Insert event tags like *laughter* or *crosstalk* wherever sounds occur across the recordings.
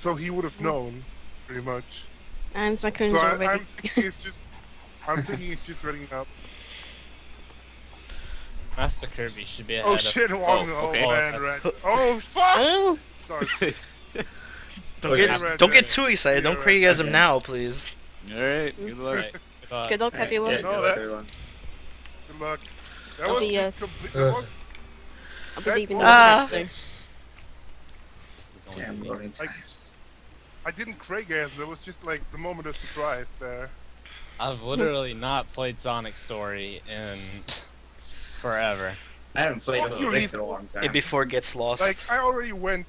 so he would have known, pretty much. And Zakun's So I, already. I'm thinking it's just, I'm thinking it's just running up. Master Kirby should be ahead Oh of. shit! Wrong. Oh, okay. man, that's- right. Oh fuck! Oh! Sorry. *laughs* Don't Okay. get Red don't get too excited. Don't Yeah, crazy Red as him now, please. Alright, good *laughs* luck. Right. But Good luck, Alright, everyone. yeah, No, good luck, that- everyone. Good luck. That I'll was be, uh, just complete. uh, I'll be leaving the Ah. chat soon. this is going Damn, to be- loading Like- times. I didn't Craig as it was just like the moment of surprise there. I've literally not played Sonic Story in *laughs* forever. I haven't played Fuck Halo Mix in a long time. And before it gets lost. Like I already went.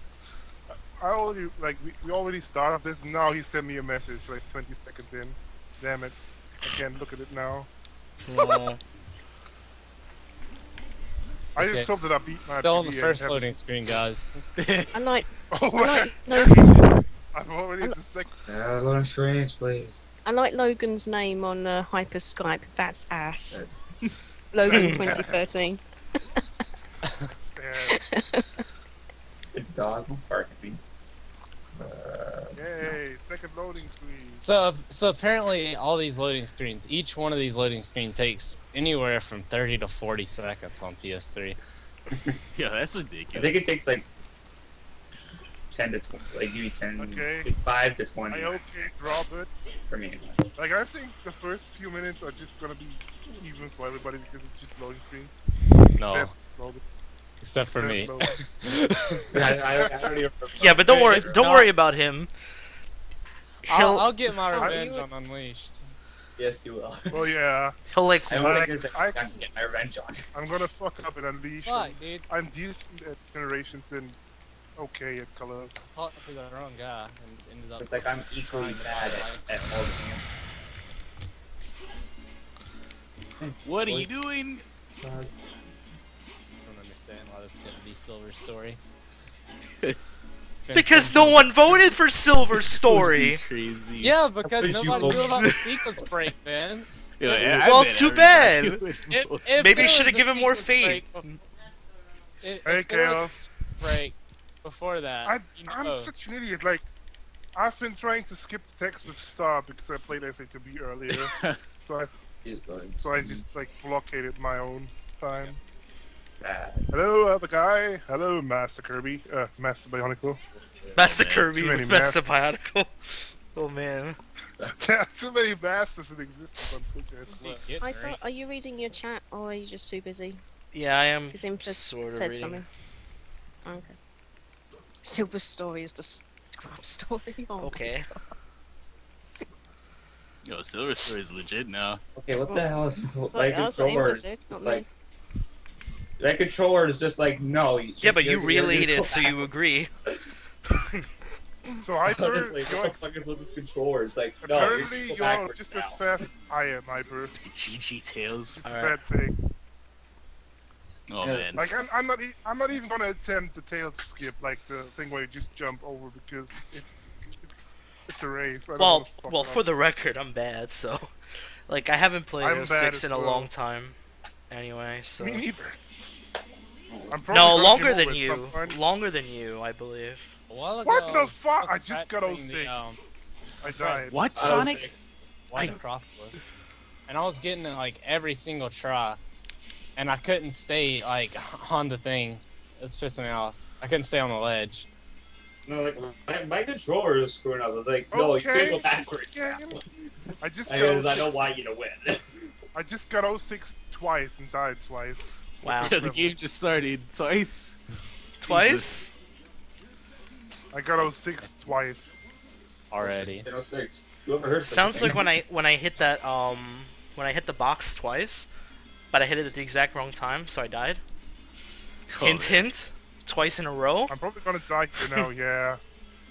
I already like we, we already started this. Now he sent me a message like 20 seconds in. Damn it! I can't look at it now. No. I Okay. just hope that I beat my. Still on the first loading screen, guys. *laughs* I like. Oh I man, like. No, *laughs* I'm already I at the second. Uh, loading screens, please. I like Logan's name on uh, Hyper Skype. That's ass. *laughs* Logan *laughs* 2013. Yeah. *laughs* Good dog. Don't bark at me. Uh, Yay! Second loading screen. So, so apparently, all these loading screens, each one of these loading screens takes anywhere from 30 to 40 seconds on PS3. Yeah, that's ridiculous. I think it takes like 10 to 20, like maybe 10, Okay. like 5 to 20 I hope it's Robert. for me. Like I think the first few minutes are just gonna be even for everybody because it's just loading screens. No, Except Robert. except for me. *laughs* *laughs* I, I, I yeah, but don't worry. Don't not- worry about him. I'll, I'll get my revenge on Unleashed. Yes, you will. Well, yeah, he'll like. I don't Like, think there's I- like, I can get my revenge on. I'm gonna fuck up and unleash. Fuck, dude. I'm decent at generations and okay at colors. Talked to the wrong guy and ended up. It's like I'm equally mad at, at all games. What are you doing? I don't understand why that's gonna be Silver Story. *laughs* Because no one voted for Silver Story. Crazy. Yeah, because nobody vote? knew about the sequence break, man. *laughs* Yeah, yeah, Well, bet too *laughs* bad. If, if Maybe you shoulda was a given more sequence faith. break bef- if- Hey, if there was a Chaos. break before that. I, you I'm such an idiot. Like, I've been trying to skip the text with Star because I played SA2B earlier. *laughs* so I, he's so I just like blockaded my own time. bad. Hello, other guy. Hello, Master Kirby. Uh, Master Bionicle. Master Yeah, Kirby too many with Master Bionicle. *laughs* Oh man. There *laughs* are too many masters in existence on Twitch. I swear. Getting Hyper, right. are you reading your chat or are you just too busy? Yeah, I am Because Imp sort of said reading. something. Oh, okay. Silver Story is the s- scrub story. *laughs* Oh, Okay. Yo, Silver Story is legit now. Okay, what the hell is Sorry, that that's controller? Imp is said, just not like that controller is just like no. you- Yeah, but you you're- you're- relayed it, so *laughs* you agree. So Hyper, *laughs* Honestly, what you're, the fuck is with this controller? It's like no, you're you're just now. as fast as I am, Hyper. GG Tails. It's a bad thing. Oh man. Like I'm, I'm not, e- I'm not even gonna attempt the tail skip, like the thing where you just jump over because it's, it's, it's a race. I Well, well, for up. the record, I'm bad, so *laughs* like I haven't played I'm six in a well. long time. Anyway, so me neither. I'm probably no, longer than over at some you. Longer than you, I believe. A while What the fuck? I I just got practicing 06. The, um, I died. What, Sonic? fixed. White I- And I was getting it like every single try. And I couldn't stay like *laughs* on the thing. It's pissing me off. I couldn't stay on the ledge. No, like my, my controller is screwing up. I was like, no, you can't go backwards. Yeah, now. you know, I just I, got I 06 don't want you to win. *laughs* I just got 06 twice and died twice. Wow. *laughs* the game just started twice. Twice? I got 06 twice. Already. You know, six. Heard such a Sounds like when I when I hit that um when I hit the box twice, but I hit it at the exact wrong time, so I died. Oh, hint, man. hint. Twice in a row. I'm probably gonna die here now, *laughs* yeah.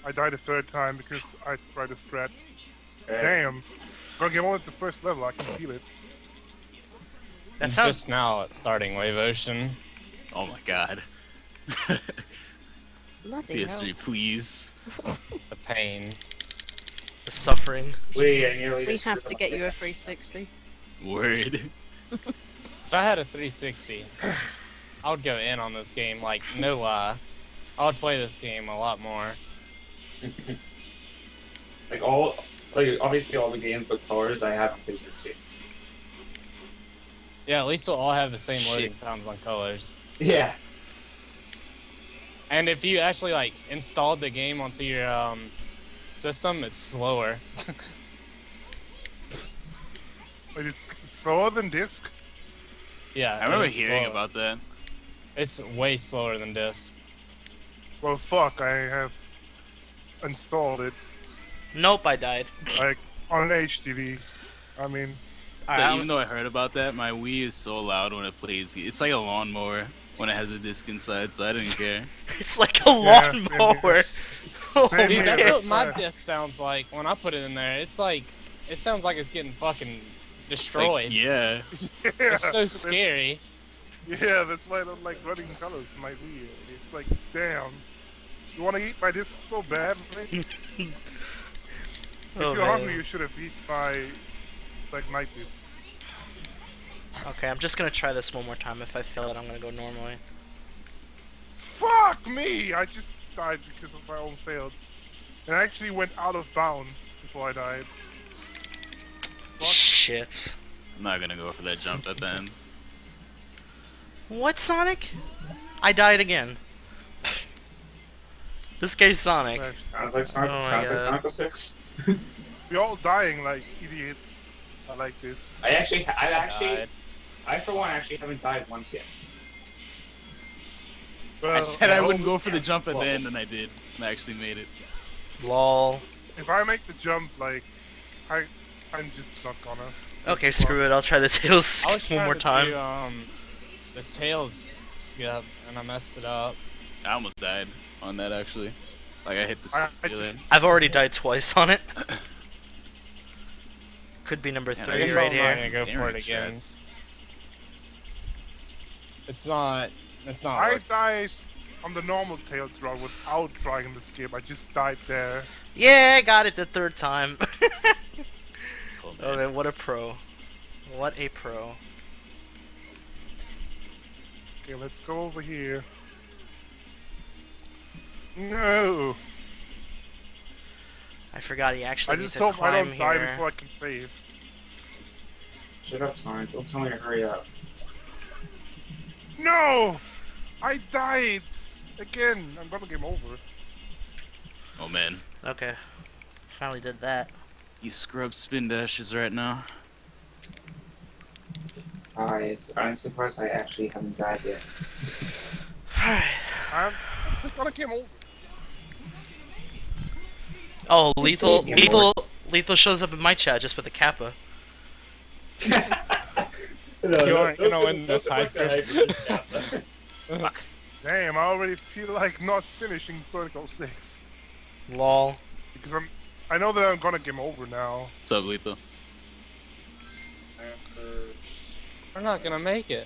I died a third time because I tried to strat. Okay. Damn. Gonna get on at the first level, I can feel it. That sounds. Just now it's starting Wave Ocean. Oh my god. *laughs* Bloody hell. PS3, please. The pain. The suffering. Wait, I nearly We have to get you a 360. Word. *laughs* If I had a 360, I would go in on this game, like, no lie. I would play this game a lot more. *laughs* Like all, like obviously all the games with colors I have on 360. Yeah, at least we'll all have the same Shit. loading times on colors. Yeah. And if you actually like installed the game onto your um, system, it's slower. *laughs* Wait, it's slower than disc. Yeah. I remember hearing slower. about that. It's way slower than disc. Well, fuck, I have installed it Nope, I died. *laughs* like on an HDD. I mean, So Alright, even though I heard about that, my Wii is so loud when it plays. It's like a lawnmower when it has a disc inside, so I didn't *laughs* care. It's like a Yeah, here. lawnmower. Oh, Dude, here. that's what my disc sounds like when I put it in there. It's like, it sounds like it's getting fucking Like, destroyed. yeah. *laughs* yeah, It's so that's- scary. Yeah, that's why I don't like running colors in my Wii. It's like, damn. You want to eat my disc so bad? *laughs* If Oh, you're man. hungry, you should have eaten my like night disc. Okay, I'm just gonna try this one more time. If I fail it, I'm gonna go normally. Fuck me! I just died because of my own fails. And I actually went out of bounds before I died. *laughs* Fuck. Shit. I'm not gonna go for that jump at the end. What, Sonic? I died again. this guy's Sonic. Sounds like Sonic. Oh sounds like Sonic 06. We're all dying like idiots. I like this. I actually, I actually, I for one actually haven't died once yet. Well, I said I wouldn't go for the jump at the end, and I did. And I actually made it. Lol. If I make the jump, like, I, I'm just not gonna. Okay, screw it. I'll try the tails I was *laughs* one more to time. Do, um, the tails skip, and I messed it up. I almost died on that actually. Like I hit the I- I ceiling. just- I've already died twice on it. Could be number Man, three guess right I'll here. not- gonna go for it again. shots. It's not. It's not. I working. died on the normal Tails run without trying the skip. I just died there. Yeah, I got it the third time. *laughs* Cool, oh man. man, what a pro. What a pro. Okay, let's go over here. No! I forgot he actually I actually just needs to hope I don't die before I can save. Shut up, Sonic. Don't tell me to hurry up. No! I died! Again! I'm gonna game over. Oh man, Okay. Finally did that. You scrub spin dashes right now. I, I'm surprised I actually haven't died yet. Um, Alright. I'm, I'm gonna game over. Oh, lethal, lethal, lethal shows up in my chat just with a kappa. no, *laughs* You aren't gonna win this hyper. Damn, I already feel like not finishing Circle 06. Lol. Because I'm. I know that I'm gonna game over now. What's up, Lethal? We're not gonna make it.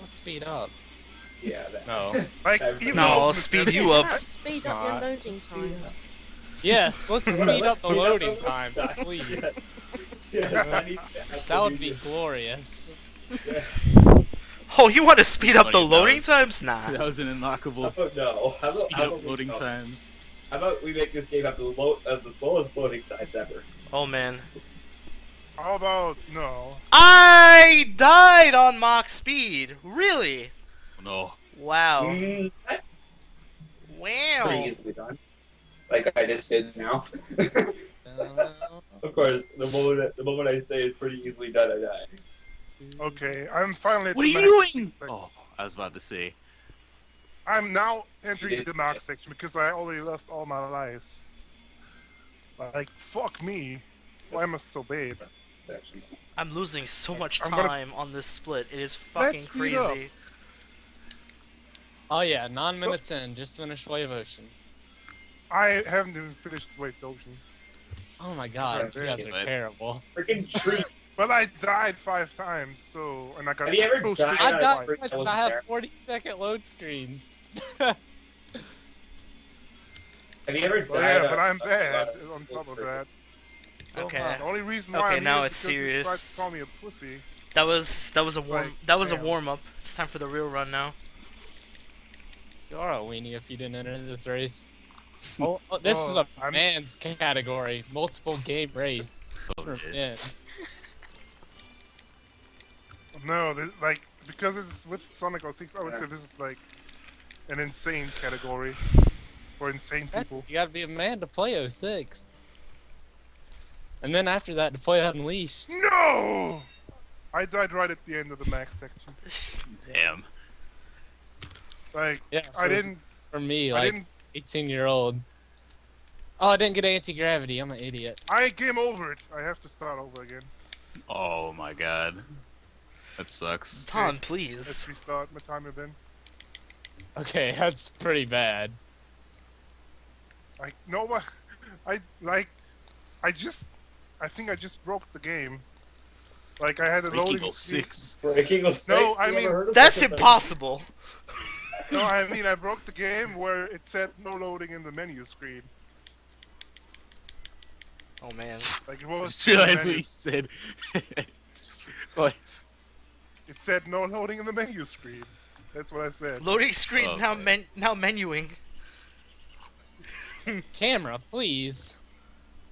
Let's speed up. yeah, that. No. *laughs* Like, No, even No, I'll speed you up. Let's speed up your loading times. Yes, let's *laughs* speed up the loading times, time. please. *laughs* Yeah, I need to have to That would be glorious. Yeah. Oh, you want to speed up oh, the loading was- times? Nah. That was an unlockable oh, about no? Speed up loading no. times. How about we make this game have the low, uh, the slowest loading times ever? Oh man. How about no? I died on Mach speed. Really? No. Wow. Mm, that's Wow. pretty easily done. Like I just did now. Uh, *laughs* of course, the moment the moment I say it's pretty easily done, I die. Okay, I'm finally. at What are you doing? Oh, I was about to say. I'm now entering the is- section because I already lost all my lives. Like, fuck me. Why am I so bad? I'm losing so much I'm gonna- time on this split. It is fucking Let's speed crazy. oh yeah, nine oh. minutes in, just finished Wave Ocean. I haven't even finished Wave Ocean. Oh my god, you Sorry, guys are man. terrible. Freaking tree. *laughs* But I died five times, so and I got Have you ever died I on got I I have 40 second load screens. Have you ever died? Well, yeah, but I'm bad on- on top of that. Okay. The only reason Okay, why I'm now here it's is because you tried serious. to call me a pussy. That was that was a warm like, that was a damn. warm up. It's time for the real run now. You are a weenie if you didn't enter this race. *laughs* Oh, oh, this Oh, is a I'm- man's category. Multiple game *laughs* race Oh, for shit. men. No, this, like because it's with Sonic 06, I would say this is like an insane category for insane people. You gotta be a man to play 06. And then after that to play Unleashed. No! I died right at the end of the max section. *laughs* Damn. Like Yeah, I didn't, For me, I like didn't, 18 year old. Oh, I didn't get anti gravity. I'm an idiot. I game over it. I have to start over again. Oh my god. That sucks. Tom, please. Let's please. restart my timer then. Okay, *laughs* that's pretty bad. Like no one, *laughs* I like, I just, I think I just broke the game. Like I had a Breaking loading screen. 06. Breaking of six. No. I You mean, That's such a thing? impossible. *laughs* No, I mean I broke the game where it said no loading in the menu screen. Oh man. Like it I was. just realized what menu- you said. what? It said no loading in the menu screen. That's what I said. Loading screen now men now menuing. *laughs* Camera, please.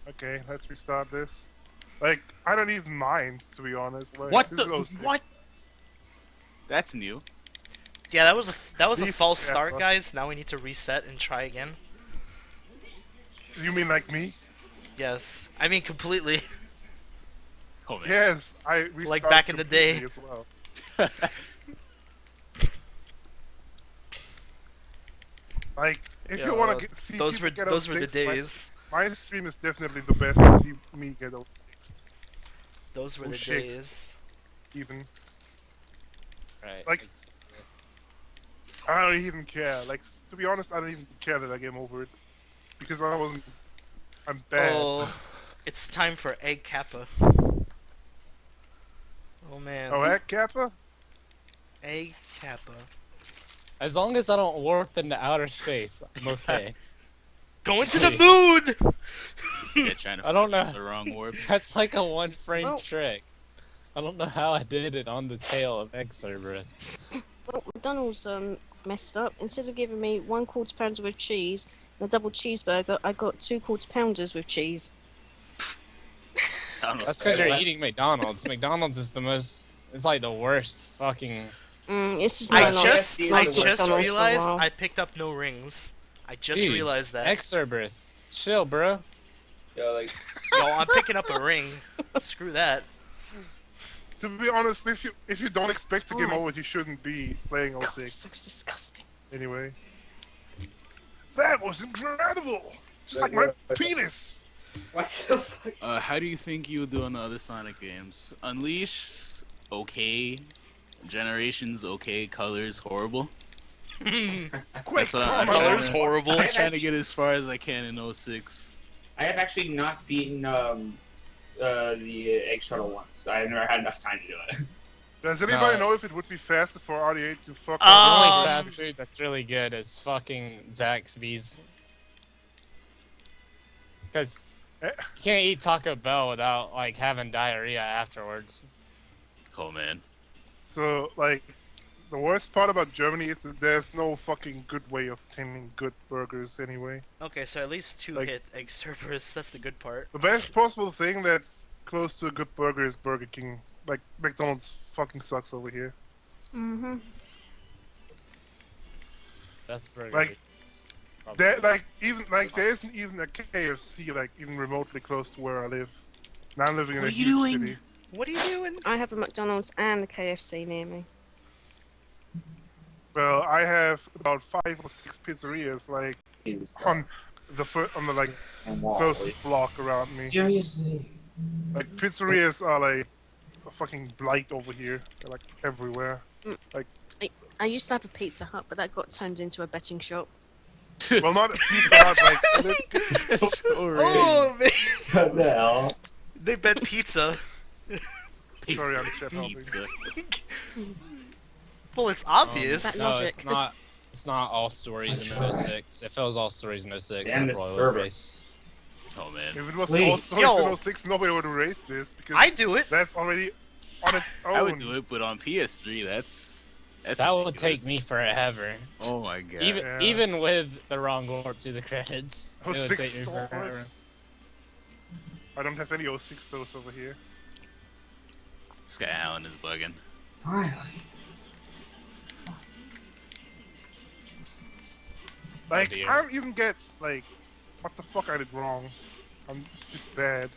Okay, let's restart this. Like I don't even mind to be honest. Like, What the? is 06. What? That's new. Yeah, that was a that was a false yeah, start, guys. Now we need to reset and try again. You mean like me? Yes, I mean completely. Oh man. Yes, I Like back in the day. As well. *laughs* Like if you want to see Those people were get those were the 06, my- days. My, stream is definitely the best to see me get 06 Those were Oh, the shit. days. even. Right. Like- I don't even care. Like to be honest, I don't even care that I game over it because I wasn't. I'm bad. Oh, it's time for egg kappa. Oh man. Oh, heck, Kappa? Egg kappa. As long as I don't warp into outer space, I'm *laughs* okay. Going to the moon. Yeah, trying to *laughs* I don't know. the wrong warp. *laughs* That's like a one frame Well- trick. I don't know how I did it on the tail of Egg Cerberus. Well, McDonald's um messed up. Instead of giving me one quarter pounder with cheese and a double cheeseburger, I got two quarter pounders with cheese. Donald's That's because you're eating McDonald's. McDonald's is the most. It's like the worst fucking. Mm, it's just I not just I just McDonald's for a realized. I picked up no rings. I just Dude, realized that. Egg Cerberus. Chill, bro. Yeah, like *laughs* Yo, I'm picking up a ring. Screw that. To be honest, if you if you don't expect to game Oh. over it, you shouldn't be playing God, 06 so disgusting. anyway. That was incredible! Just like Like my penis! what the fuck? Uh, how do you think you would do on the other Sonic games? Unleash, okay. Generations, okay. Colors, horrible. Quick, *laughs* That's what I'm come on. trying Colors to- horrible. I'm trying to get as far as I can in 06. I have actually not beaten um, uh, the egg shuttle once. I've never had enough time to do it. *laughs* Does anybody No. know if it would be faster for RDA to fuck The Uh, up? only Um, fast food that's really good is fucking Zaxby's. Because Eh. you can't eat Taco Bell without like having diarrhea afterwards. Cool, man. So, like, the worst part about Germany is that there's no fucking good way of obtaining good burgers anyway. Okay, so at least two Like- hit egg Cerberus. That's the good part. The best possible thing that's close to a good burger is Burger King. Like, McDonald's fucking sucks over here. Mm-hmm. That's very Like, probably- There, like, even, like, there isn't even a KFC, like, even remotely close to where I live. Now I'm living in a are you huge doing? city. What are you doing? I have a McDonald's and a KFC near me. Well, I have about five or six pizzerias, like, on the foot on the, like, And closest block around me. Seriously? Like pizzerias are like a fucking blight over here. They're like everywhere. Mm. Like I used to have a Pizza Hut, but that got turned into a betting shop. *laughs* Well, not a Pizza Hut, like a little- It's so random. Oh man, What the hell? they bet pizza. Sorry, I'm chef helping. Pizza. *laughs* Well, it's um, That obvious. no, it's not. It's not all stories in 06. If it was all stories in 06, Damn I'd the probably race. Oh man. If it was Please. all stories Yo. in 06, nobody would erase this because I do it. that's already on its own. I would do it, but on PS3, that's That's that would take me forever. Oh my god. Even Yeah. even with the wrong warp to the credits, Oh, it would six take me forever. I don't have any 06 stores over here. Sky Allen is bugging. Finally. Like, dear. Uh, I don't even get, like, what the fuck I did wrong. I'm just bad.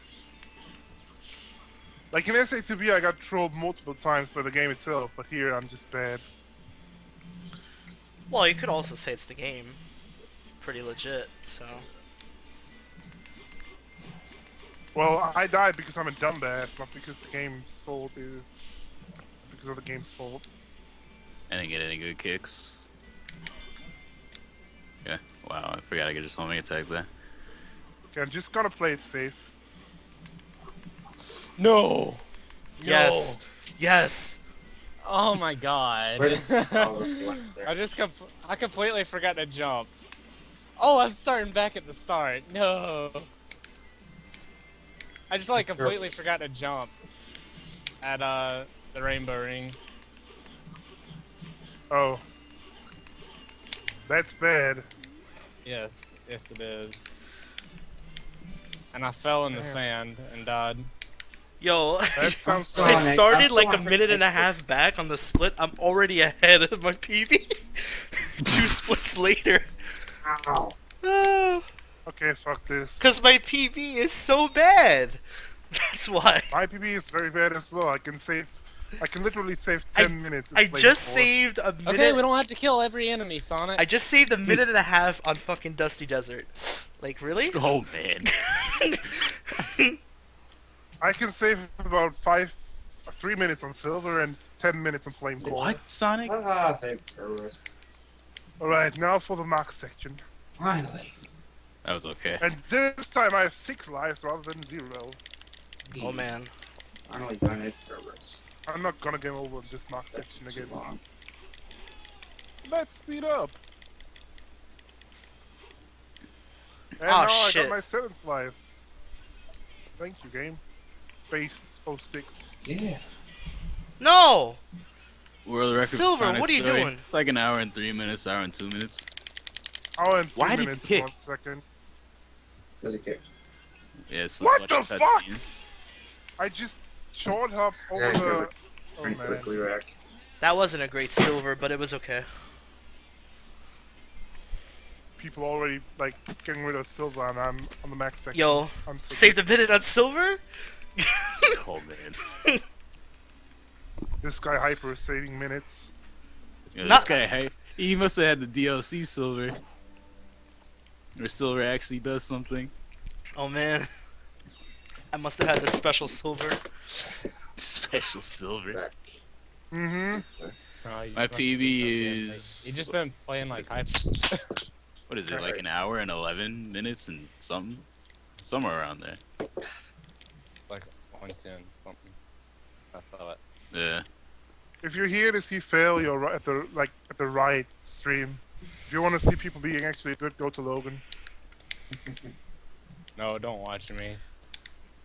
Like, in SA2B, I got trolled multiple times by the game itself, but here I'm just bad. Well, you could also say it's the game. Pretty legit, so. Well, I died because I'm a dumbass, not because the game's fault is. Because of the game's fault. I didn't get any good kicks. Yeah. Wow, I forgot I could just homing attack there. Okay, I'm just gonna play it safe. No. Yes! Yes! Oh my god. Where did- *laughs* there's one there. I just com- I completely forgot to jump. Oh, I'm starting back at the start. No. I just like Sure. completely forgot to jump at uh the rainbow ring. Oh. That's bad. Yes, yes it is. And I fell in the Damn. sand and died. Yo, *laughs* I started like a minute and a half back on the split. I'm already ahead of my PB. *laughs* Two splits later. Ow. *sighs* Okay, fuck this. Because my PB is so bad. *laughs* That's why. My PB is very bad as well. I can save. I can literally save I- 10 minutes. I just before. saved a minute. Okay, we don't have to kill every enemy, Sonic. I just saved a minute and a half on fucking Dusty Desert. Like, really? Oh man. *laughs* I can save about five, three minutes on silver and 10 minutes on flame core. what, Sonic? Ah, thanks, Cerberus. Alright, now for the max section. Finally. That was okay. And this time I have six lives rather than zero. Oh man. Finally done it, Cerberus. I'm not gonna get over this max section Too again. long. Let's speed up. And Aw, now I got my seventh life. Thank you, game. Base 06. Yeah. No! World record Silver, Sonic what are you Story. doing? It's like an hour and three minutes, hour and two minutes. Hour and two Why did you minutes kick? one second. Does it kick? Yes, What let's watch the cutscenes. I just short hop over Yeah, the. Oh man. quickly, Rack. That wasn't a great silver, but it was okay. People already like getting rid of silver, and I'm on the max section. Yo, I'm so saved a minute on silver? *laughs* Oh man. This guy hyper saving minutes. Yeah, Not- this guy, hey, he must have had the DLC silver. Or silver actually does something. Oh man. I must have had the special silver. Special silver. Mm-hmm. My PB is- You just been playing like hype. *laughs* What is it, like an hour and 11 minutes and something? Somewhere around there. like 110 something. I thought. Yeah. If you're here to see fail, you're right at the like at the right stream. If you want to see people being actually good, go to Logan. *laughs* No, don't watch me.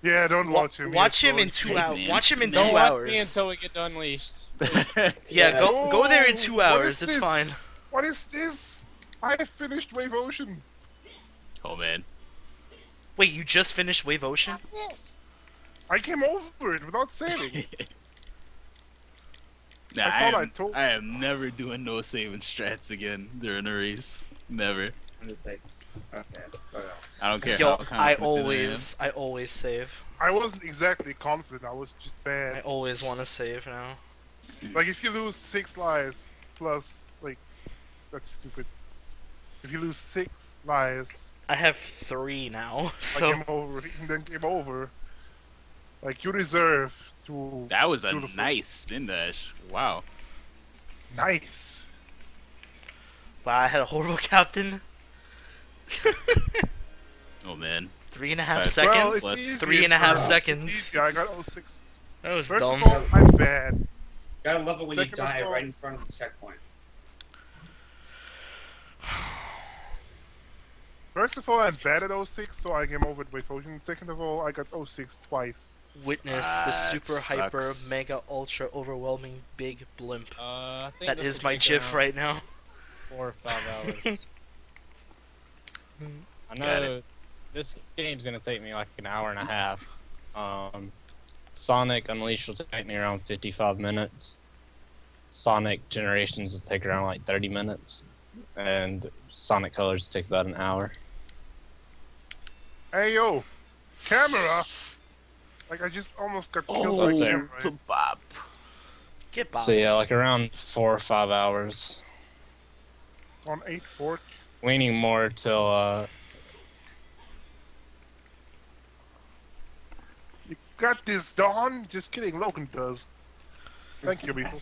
Yeah, don't Wa- watch him. watch him in two hours. Watch him in two Don't two watch hours. me until we get unleashed. *laughs* Yeah, Yeah. go go there in two hours. is It's this? fine. What is this? I finished Wave Ocean. oh man. Wait, you just finished Wave Ocean? Yes. I came over it without saving. *laughs* Nah, I I, thought I am, told- I am never doing no saving strats again during a race. Never. I'm just like, okay. whatever. I don't care Yo, how I confident am. always, I always save. I wasn't exactly confident. I was just bad. I always want to save now. Like if you lose six lives plus like that's stupid. If you lose six lives, I have three now, *laughs* like so game over, and then game over. Like you deserve to. That was a Beautiful. nice spin dash. Wow. Nice. wow, I had a horrible *laughs* captain. *laughs* Oh man. Three and a half Well, seconds. Well, it's easy three and a for- half it's seconds. easy. I got 06. that was First dumb. of all, I'm bad. Gotta love it when Second you die right in front of the checkpoint. *sighs* *sighs* *sighs* First of all, I'm bad at 06, so I came over with Wave Ocean. Second of all, I got 06 twice. Witness the That super hyper mega ultra overwhelming big blimp. Uh, I think That this is will my take GIF around right now. Four or five hours. *laughs* I know this game's gonna take me like an hour and a half. Um, Sonic Unleashed will take me around 55 minutes. Sonic Generations will take around like 30 minutes, and Sonic Colors will take about an hour. Hey yo, camera! Like I just almost got killed Oh, by Sorry. camera. the bop. Get by. So yeah, like around four or five hours. on 8 fork. Leaning more till uh, You got this, Don. Just kidding, Logan does. Thank you, Beetle.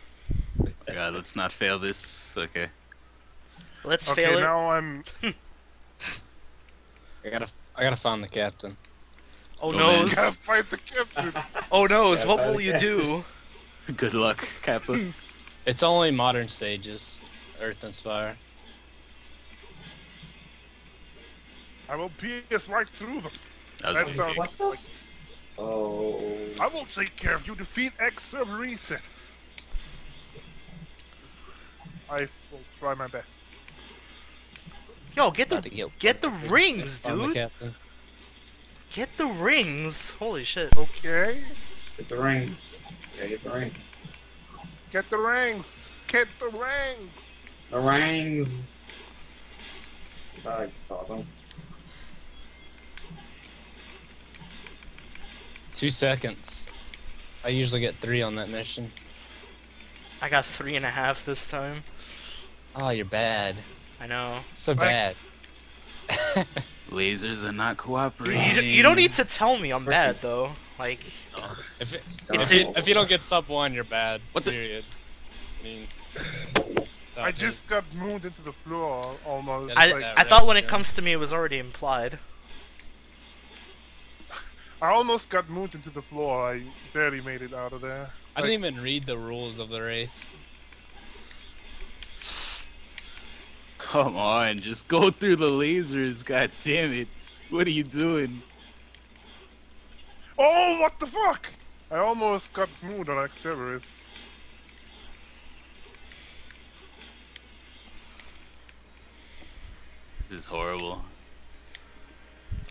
*laughs* God, let's not fail this. Okay. Let's Okay, fail it. Okay, now I'm. *laughs* I gotta I gotta find the captain. Oh man. noes. Gotta fight the captain. *laughs* Oh noes. What will you do? *laughs* Good luck, Kappa. *laughs* It's only modern stages, Earth and Spire. I will pierce right through them. That That sounds big- What like. Oh. I will take care of you. Defeat X Sub Reset. I will try my best. Yo, get the get, get the rings, find the dude. Get the rings. Holy shit. Okay? Get the rings. Yeah, get the rings. Get the rings. Get the rings. The rings. I saw them. Two seconds. I usually get three on that mission. I got three and a half this time. Oh, you're bad. I know. So Like- bad. *laughs* Lasers are not cooperating. you, you don't need to tell me I'm bad though. Like, If, it, It's if, you, if you don't get sub one, you're bad. What the- Period. I mean, I just is- got mooned into the floor almost. Yeah, I, like, that I thought when it comes to me, it was already implied. I almost got mooned into the floor. I barely made it out of there. I didn't even read the rules of the race. *laughs* Come on, just go through the lasers. God damn it! What are you doing? Oh, what the fuck! I almost got mooned on Egg Cerberus. This is horrible.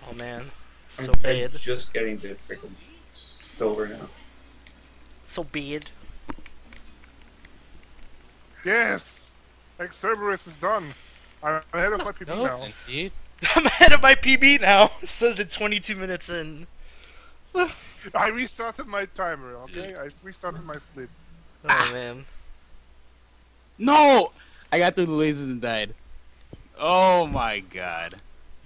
Oh man, I'm so I'm bad, just getting the freaking silver now. so bad. Yes! Egg Cerberus is done. I'm ahead of my PB No, now. indeed. *laughs* I'm ahead of my PB now. *laughs* Says it 22 minutes in. I restarted my timer, okay? I restarted my splits. *laughs* Oh man. No! I got through the lasers and died. Oh my god.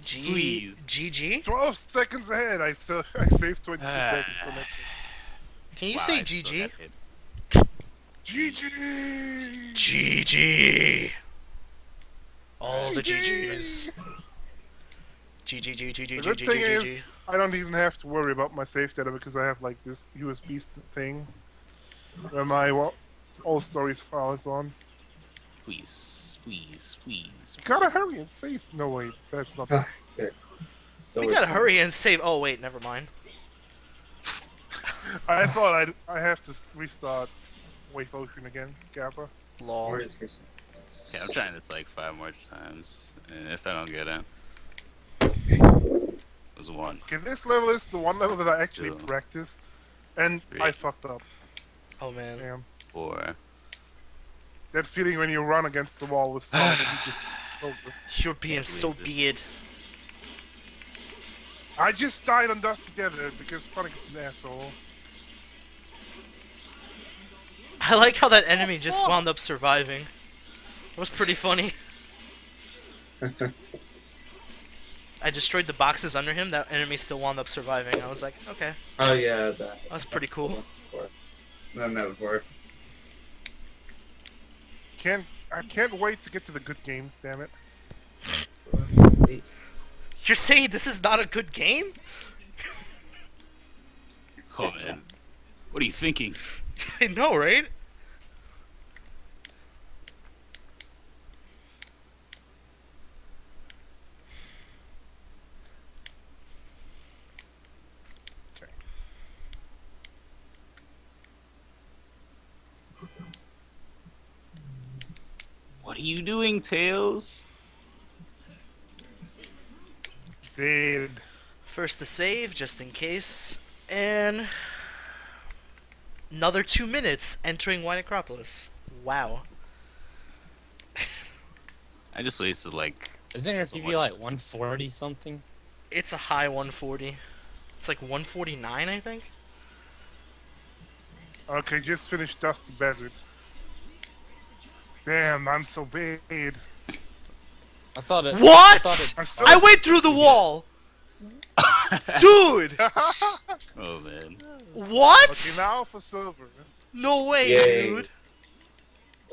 G Please. GG. 12 seconds ahead. I, sa- I saved 22 Ah. seconds for next Can you Wow, say I still GG? got hit. GG! GG. All the GGs. GG GG The GG good GG thing GG. is, I don't even have to worry about my save data because I have like this USB thing where my wa- all stories file is on. Please, please, please. You gotta hurry and save. No, wait, that's not. Ah. So We gotta hurry and save. Oh wait, never mind. *laughs* I thought I'd I have to restart Wave Ocean again, Kappa. Lol. Where is this? Okay, I'm trying this like five more times, and if I don't get it, it was one. Okay, this level is the one level that I actually Two. practiced, and I fucked up. Oh man. Damn. Four. That feeling when you run against the wall with Sonic and you just. it's over. You're being so believe beard. I just died on Dust together because Sonic is an asshole. I like how that enemy just wound up surviving. It was pretty funny. *laughs* I destroyed the boxes under him. That enemy still wound up surviving. I was like, okay, oh yeah, that. that's pretty cool. No, no, before. Can't I can't wait to get to the good games. Damn it. *laughs* You're saying this is not a good game? Oh man. What are you thinking? *laughs* I know, right? You doing tails? Dead. First the save, just in case, and another two minutes entering White Acropolis. Wow. I just wasted like. Isn't your so TV much- like 140 something? It's a high 140. It's like 149, I think. Okay, just finished Dusty Desert. Damn, I'm so bad. I thought it. I What? thought I'm so I went through the wall, *laughs* dude. *laughs* Oh man. What? Okay, now for silver. No way, Yay. dude.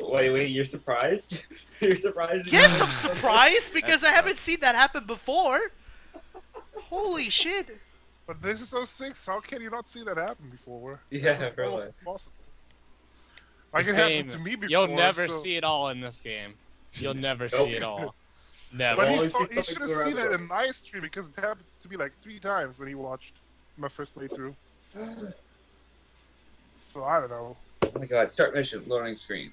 Wait, wait, you're surprised? *laughs* you're surprised? Yes, I'm surprised because I haven't seen that happen before. Holy shit. But this is 06, how can you not see that happen before? Yeah, That's really. impossible. Like it happened to me before. You'll never so... see it all in this game. You'll *laughs* never Nope. see it all. *laughs* But Never. he, saw, he should have seen the it in my stream because it happened to me like three times when he watched my first playthrough. *gasps* So I don't know. Oh my god, start mission, loading screen.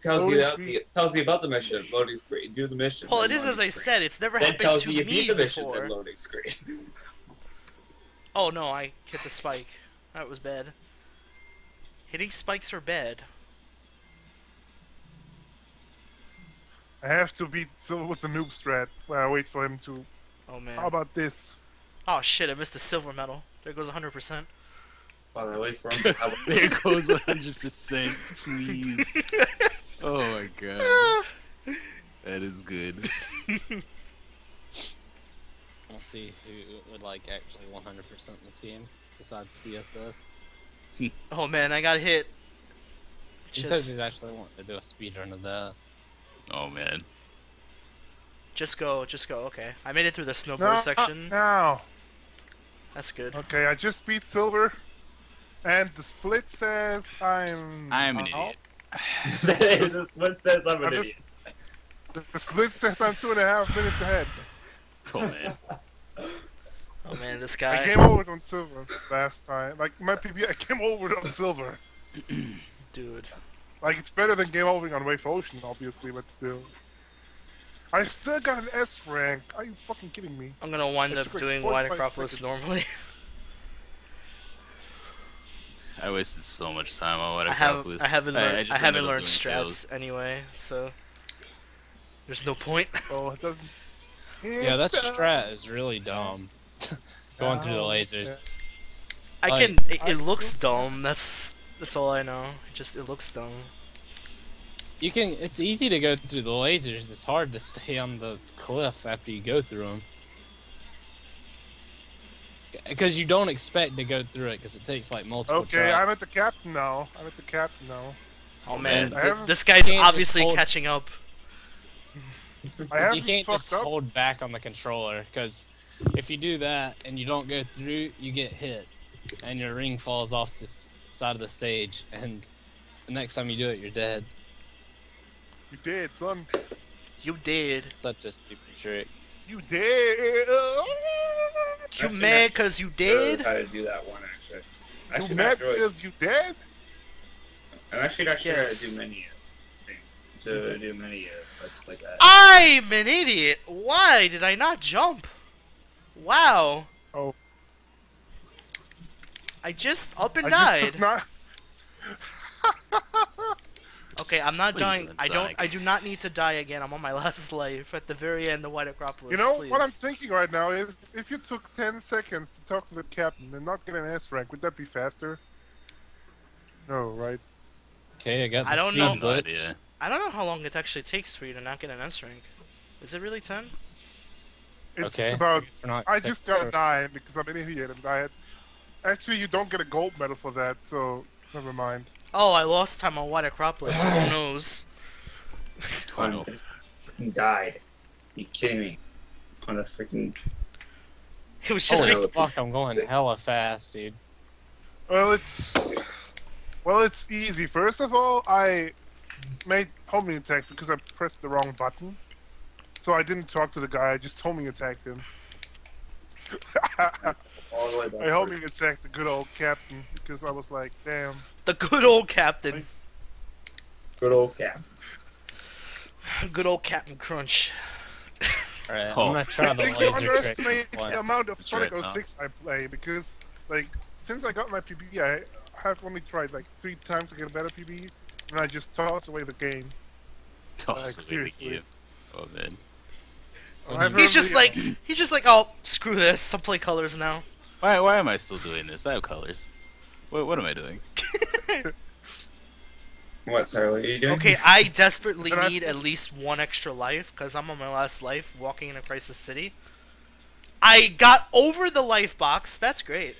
Tells Loading you that, screen. tells you about the mission, loading screen, do the mission. Well, it is as loading I said. It's never Then happened tells to you you me beat the mission, before. then loading screen. Oh no, I hit the spike. That was bad. Hitting spikes are bad. I have to beat Silver with the noob strat where I wait for him to. Oh man. How about this? Oh shit, I missed a silver medal. There goes 100%. While I wait for him to have There goes 100%, please. *laughs* Oh my god. That is good. We'll see who would like actually 100% in this game besides DSS. *laughs* Oh man, I got hit. He says he's actually wanting to do a speedrun of that. Oh man. just go, just go. Okay, I made it through the snowboard No, section. now. That's good. Okay, I just beat Silver, and the split says I'm. I'm an out. idiot. This is what says I'm I an just- idiot. The, the split says I'm two and a half minutes ahead. Oh man. *laughs* Oh man, this guy. I came over on Silver last time. Like my PB, I came over on Silver. *clears throat* Dude. Like it's better than game over on Wave Ocean, obviously, but still. I still got an S rank. Are you fucking kidding me? I'm gonna wind It up like doing 45 White Acropolis normally. *laughs* I wasted so much time on what I I have accomplished. I haven't I, learned I, just haven't learned strats tails. anyway, so there's no point. Oh, it doesn't. Yeah, that It strat is really dumb. *laughs* Going through the does. lasers. I Like, can. It, I it looks see. dumb. That's that's all I know. It just it looks dumb. You can. It's easy to go through the lasers. It's hard to stay on the cliff after you go through them. Because you don't expect to go through it because it takes like multiple. Okay, tries. I'm at the captain now. I'm at the captain now. Oh Oh, man, man. Th- this guy's obviously hold- catching up. I you haven't can't fucked just up. hold back on the controller because if you do that and you don't go through, you get hit, and your ring falls off the side of the stage, and the next time you do it, you're dead. You did, son. You did. Such a stupid trick. You did. You Actually, mad not because you sure did? How to do that one actually? You Actually, mad not sure. because you dead? I'm actually not sure how to do many uh, to do many uh, clips like that. I'm an idiot. Why did I not jump? Wow. Oh. I just up and I just died. took not. *laughs* Okay, I'm not What dying. doing, I don't. I do not need to die again. I'm on my *laughs* last life at the very end of the White Acropolis. You know please. what I'm thinking right now is if you took 10 seconds to talk to the captain and not get an S rank, would that be faster? No, right? Okay, I got the I don't speed know. Glitch. I don't know how long it actually takes for you to not get an S rank. Is it really ten? It's okay. about. guess I just got a first. 9 because I'm an idiot and I had. Actually, you don't get a gold medal for that, so never mind. Oh, I lost time on White Acropolis. Who *sighs* knows? Oh, no. Freaking died. you kidding me? On a freaking. It was just oh, Holy Holy fuck, I'm going hella fast, dude. Well, it's. Well, it's easy. First of all, I made homing attacks because I pressed the wrong button. So I didn't talk to the guy, I just homing attacked him. *laughs* All the way I homing attacked the good old captain because I was like, damn. The good old captain. Good old cap. *sighs* Good old Captain Crunch. Alright, Oh. I'm gonna try I think you laser trick. underestimate one. the amount of That's Sonic right, huh? 06 I play because, like, since I got my PB, I have only tried like three times to get a better PB, and I just toss away the game. Toss Like, away the game. Oh man. When He's just like he's just like, oh, screw this. I'm playing colors now. Why why am I still doing this? I have colors. What what am I doing? *laughs* What, sorry, what are you doing? Okay, I *laughs* desperately And need said- at least one extra life because I'm on my last life walking in a crisis city. I got over the life box. That's great.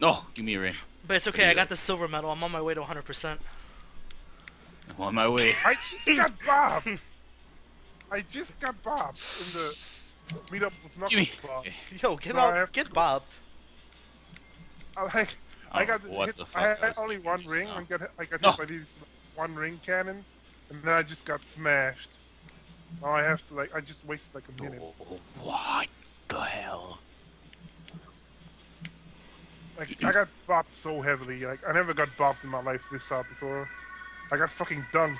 Oh, give me a ring. But it's okay. I got the silver medal. I'm on my way to 100%. I'm on my way. I just got *laughs* bobbed. I just got bobbed in the meetup with Gimme. Knuckles. *laughs* Bob. Yo, get No, I out. Get to- bobbed. I like. I Oh, got what hit, the I fuck? had I was only one ring. just I now. got hit- I got No. hit by these one ring cannons, and then I just got smashed. Now I have to like. I just wasted like a minute. Oh, what the hell? Like I got bopped so heavily. Like I never got bopped in my life this hard before. I got fucking dunked.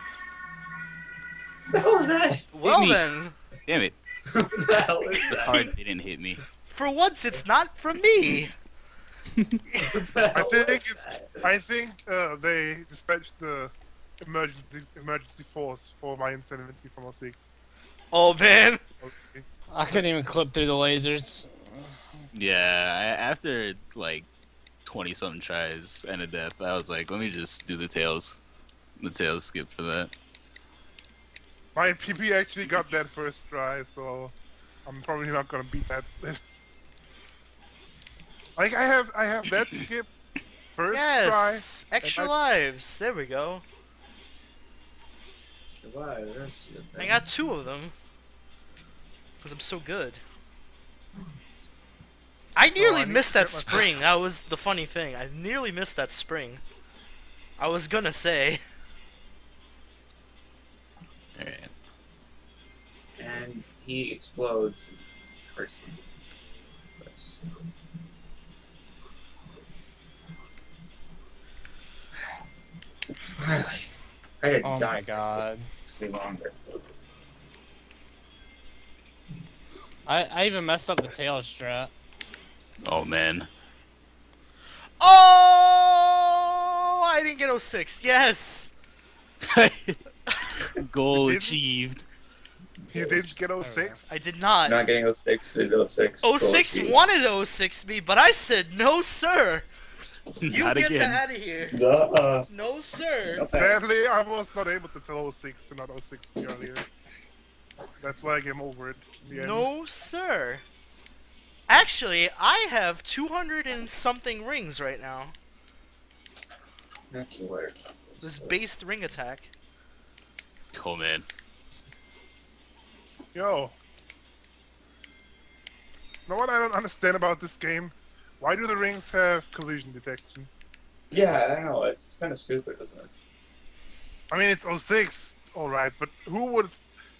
What the hell is that? Well then, Damn it. What the hell is The that? card didn't hit me. for once, it's not from me. I think it's. I think uh, they dispatched the emergency emergency force for my insanity from 06. Oh man. Okay. I couldn't even clip through the lasers. Yeah, I, after like 20 something tries and a death, I was like, let me just do the tails. The tails skip for that. My PB actually got that first try, so I'm probably not gonna beat that split. *laughs* Like I have, I have that skip first Yes. Extra I- lives. There we go. I got two of them. Because I'm so good. I oh, nearly I missed that spring. That was the funny thing. I nearly missed that spring. I was gonna say. *laughs* Alright. And he explodes. Person. Finally. I had Oh my died god. Way longer. I, I even messed up the tail strat. Oh man. Oh! I didn't get 06. Yes! *laughs* Goal You didn't? achieved. You didn't get 06. I did not. Not getting 06 to 06. 06 Goal wanted 06 me, but I said, no, sir. *laughs* You Not get again. that out of here. achieved. Uh, No, sir. Sadly, I was not able to tell 06 to not 06 me earlier. That's why I came over it. in the end. No, sir. Actually, I have 200 and something rings right now. That's weird. This based ring attack. Oh man. Yo. You know what I don't understand about this game? Why do the rings have collision detection? Yeah, I don't know. It's kind of stupid, isn't it? I mean, it's 06, alright, but who would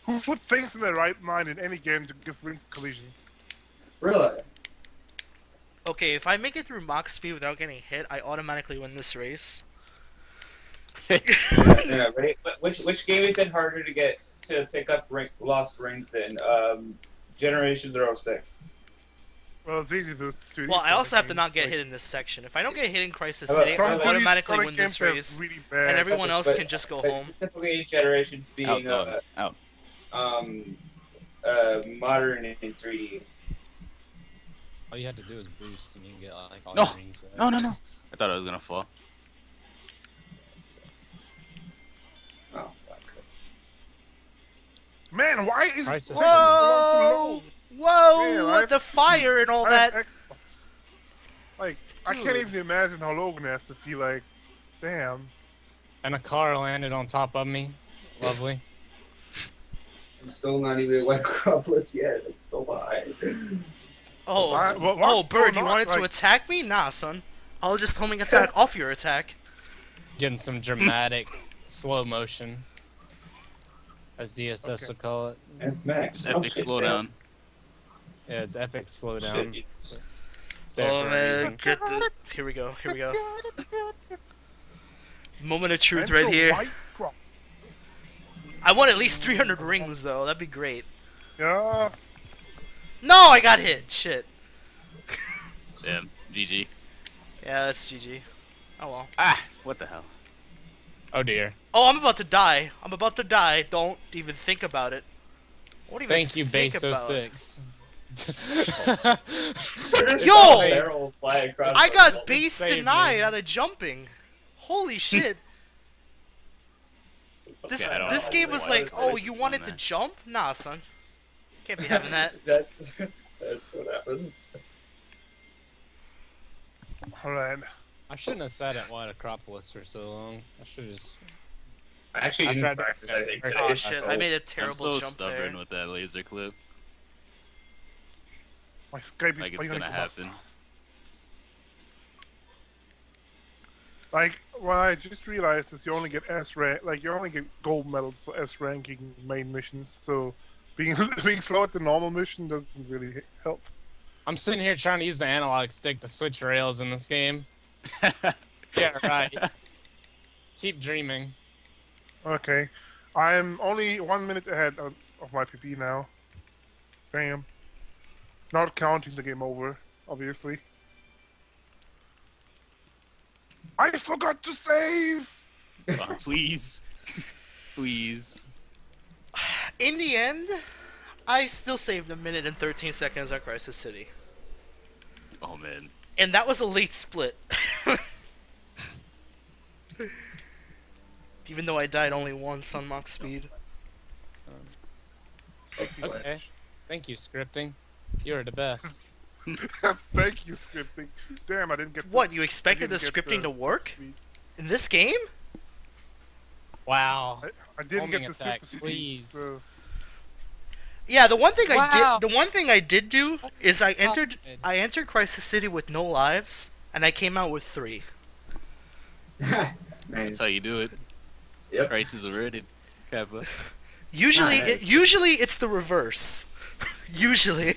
who put things in their right mind in any game to give rings collision? Really? Okay, if I make it through Mach speed without getting hit, I automatically win this race. *laughs* yeah, right. But which which game is it harder to get to pick up ring, lost rings in? Um, Generations or 06? Well, it's easy to. to Well, I also have to not get like, hit in this section. If I don't get hit in Crisis City, I some automatically Sonic win this race. Really. And everyone But- else but- can just go but home. Specifically, Generations being Out uh, Out. um, uh, modern in 3D. All you had to do is boost and you can get like all No. your rings back. No no no. I thought I was gonna fall. Man, why is Crisis. taking so long to Whoa! Whoa! Man, with I've- the fire and all I that. Xbox. Like, I can't even imagine how Logan has to feel like. Damn. And a car landed on top of me. Lovely. I'm still not even wet cropless yet. It's so high. Oh, Why- what- what- oh, Bird, you not, wanted to attack me? Nah, son. I'll just homing *laughs* attack off your attack. Getting some dramatic slow motion. As DSS Okay. would call it. And it's max. It's Oh, epic shit, slowdown. Yeah, it's epic damn. slowdown. Shit. Oh man, get the. Here we go. Here we go. Moment of truth right here. I want at least 300 rings though. That'd be great. Yeah. No, I got hit. Shit. Damn. GG. Yeah, that's GG. Oh well. Ah, what the hell? Oh dear. Oh, I'm about to die. I'm about to die. Don't even think about it. What even Thank you, think Base about oh it. 06. *laughs* Yo! Barrel fly across I got wall. base denied out of jumping. Holy *laughs* shit. This Okay, this game was like, oh, you wanted to jump? Nah, son. Can't be having that. *laughs* that's, that's what happens. Alright. I shouldn't have sat at White Acropolis for so long. I should have just. I actually I didn't tried to- practice. I think. Oh, Oh shit, I made a I'm terrible so jump stubborn there. with that laser clip. My Skype is Like it's gonna like a happen. Like, what I just realized is you only get S rank, like you only get gold medals for S ranking main missions. So being *laughs* being slow at the normal mission doesn't really help. I'm sitting here trying to use the analog stick to switch rails in this game. Yeah, *laughs* right. Keep dreaming. Okay, I'm only one minute ahead of, of my PB now. Damn. Not counting the game over, obviously. I forgot to save. Oh, *laughs* please, *laughs* please. In the end, I still saved a minute and 13 seconds on Crisis City. Oh man. And that was a late split. Even though I died only once on Mach speed. Um, okay. Thank you, scripting. You're the best. *laughs* *laughs* Thank you, scripting. Damn, I didn't get. the- What, you expected the didn't get scripting to work? speed. In this game? Wow. I, I didn't Homing get the attack, super speed. please. So Yeah, the one thing Wow. I did the one thing I did do is I entered Good. I entered Crisis City with no lives and I came out with 3. *laughs* That's how you do it. Yep. Prices averted. Kappa. *laughs* Usually Nice. it, usually it's the reverse. *laughs* usually.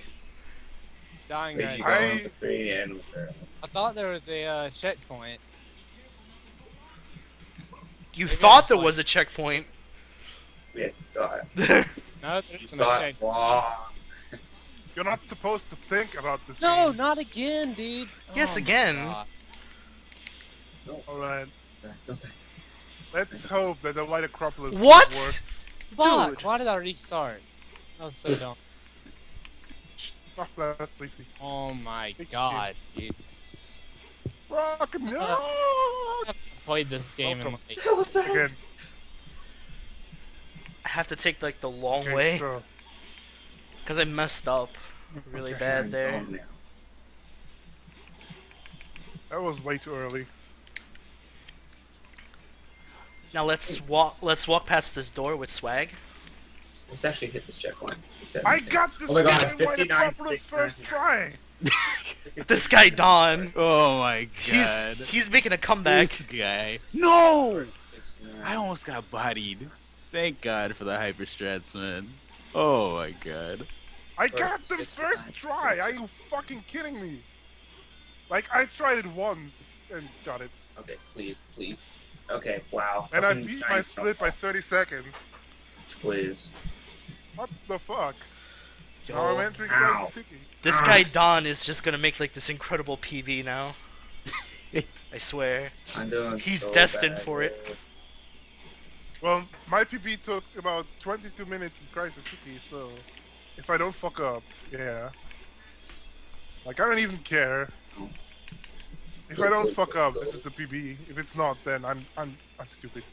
Dying Wait, right you now. go I- on with three and with her. I thought there was a uh, checkpoint. You Maybe thought there fine. was a checkpoint. Yes, you saw it. *laughs* No, there You isn't a saw it check. wrong. you're not supposed to think about this. No, game. not again, dude. Yes, Oh again. God. All right. Don't die. Let's hope that the White Acropolis What? works. Fuck, Dude. why did I restart? That was so *laughs* dumb. Not bad, Stacy. Oh my Thank you. god, dude. Fuck no! *laughs* I've played this game in Welcome. like Hell was that? Again. I have to take like the long Okay, way so cuz I messed up really bad there. That was way too early. Now let's walk let's walk past this door with swag. Let's actually hit this checkpoint. I got this Oh my God, game in White 59, Acropolis 6, first 9. try. This guy Don. Oh my god. He's he's making a comeback. This guy. No! I almost got bodied. Thank God for the hyper strats, man. Oh my god. I got them first try. Are you fucking kidding me? Like I tried it once and got it, Okay, please, please. Okay, wow. and I beat my giant split by 30 seconds. Please. What the fuck? Yo, Now I'm entering Ow. Crisis City. this Ah. guy Don is just gonna make like this incredible PB now. *laughs* I swear. I'm doing He's so destined bad, for it. Well, my PB took about 22 minutes in Crisis City, so if I don't fuck up, yeah. Like I don't even care. If I don't fuck up, this is a PB. If it's not, then I'm I'm I'm stupid.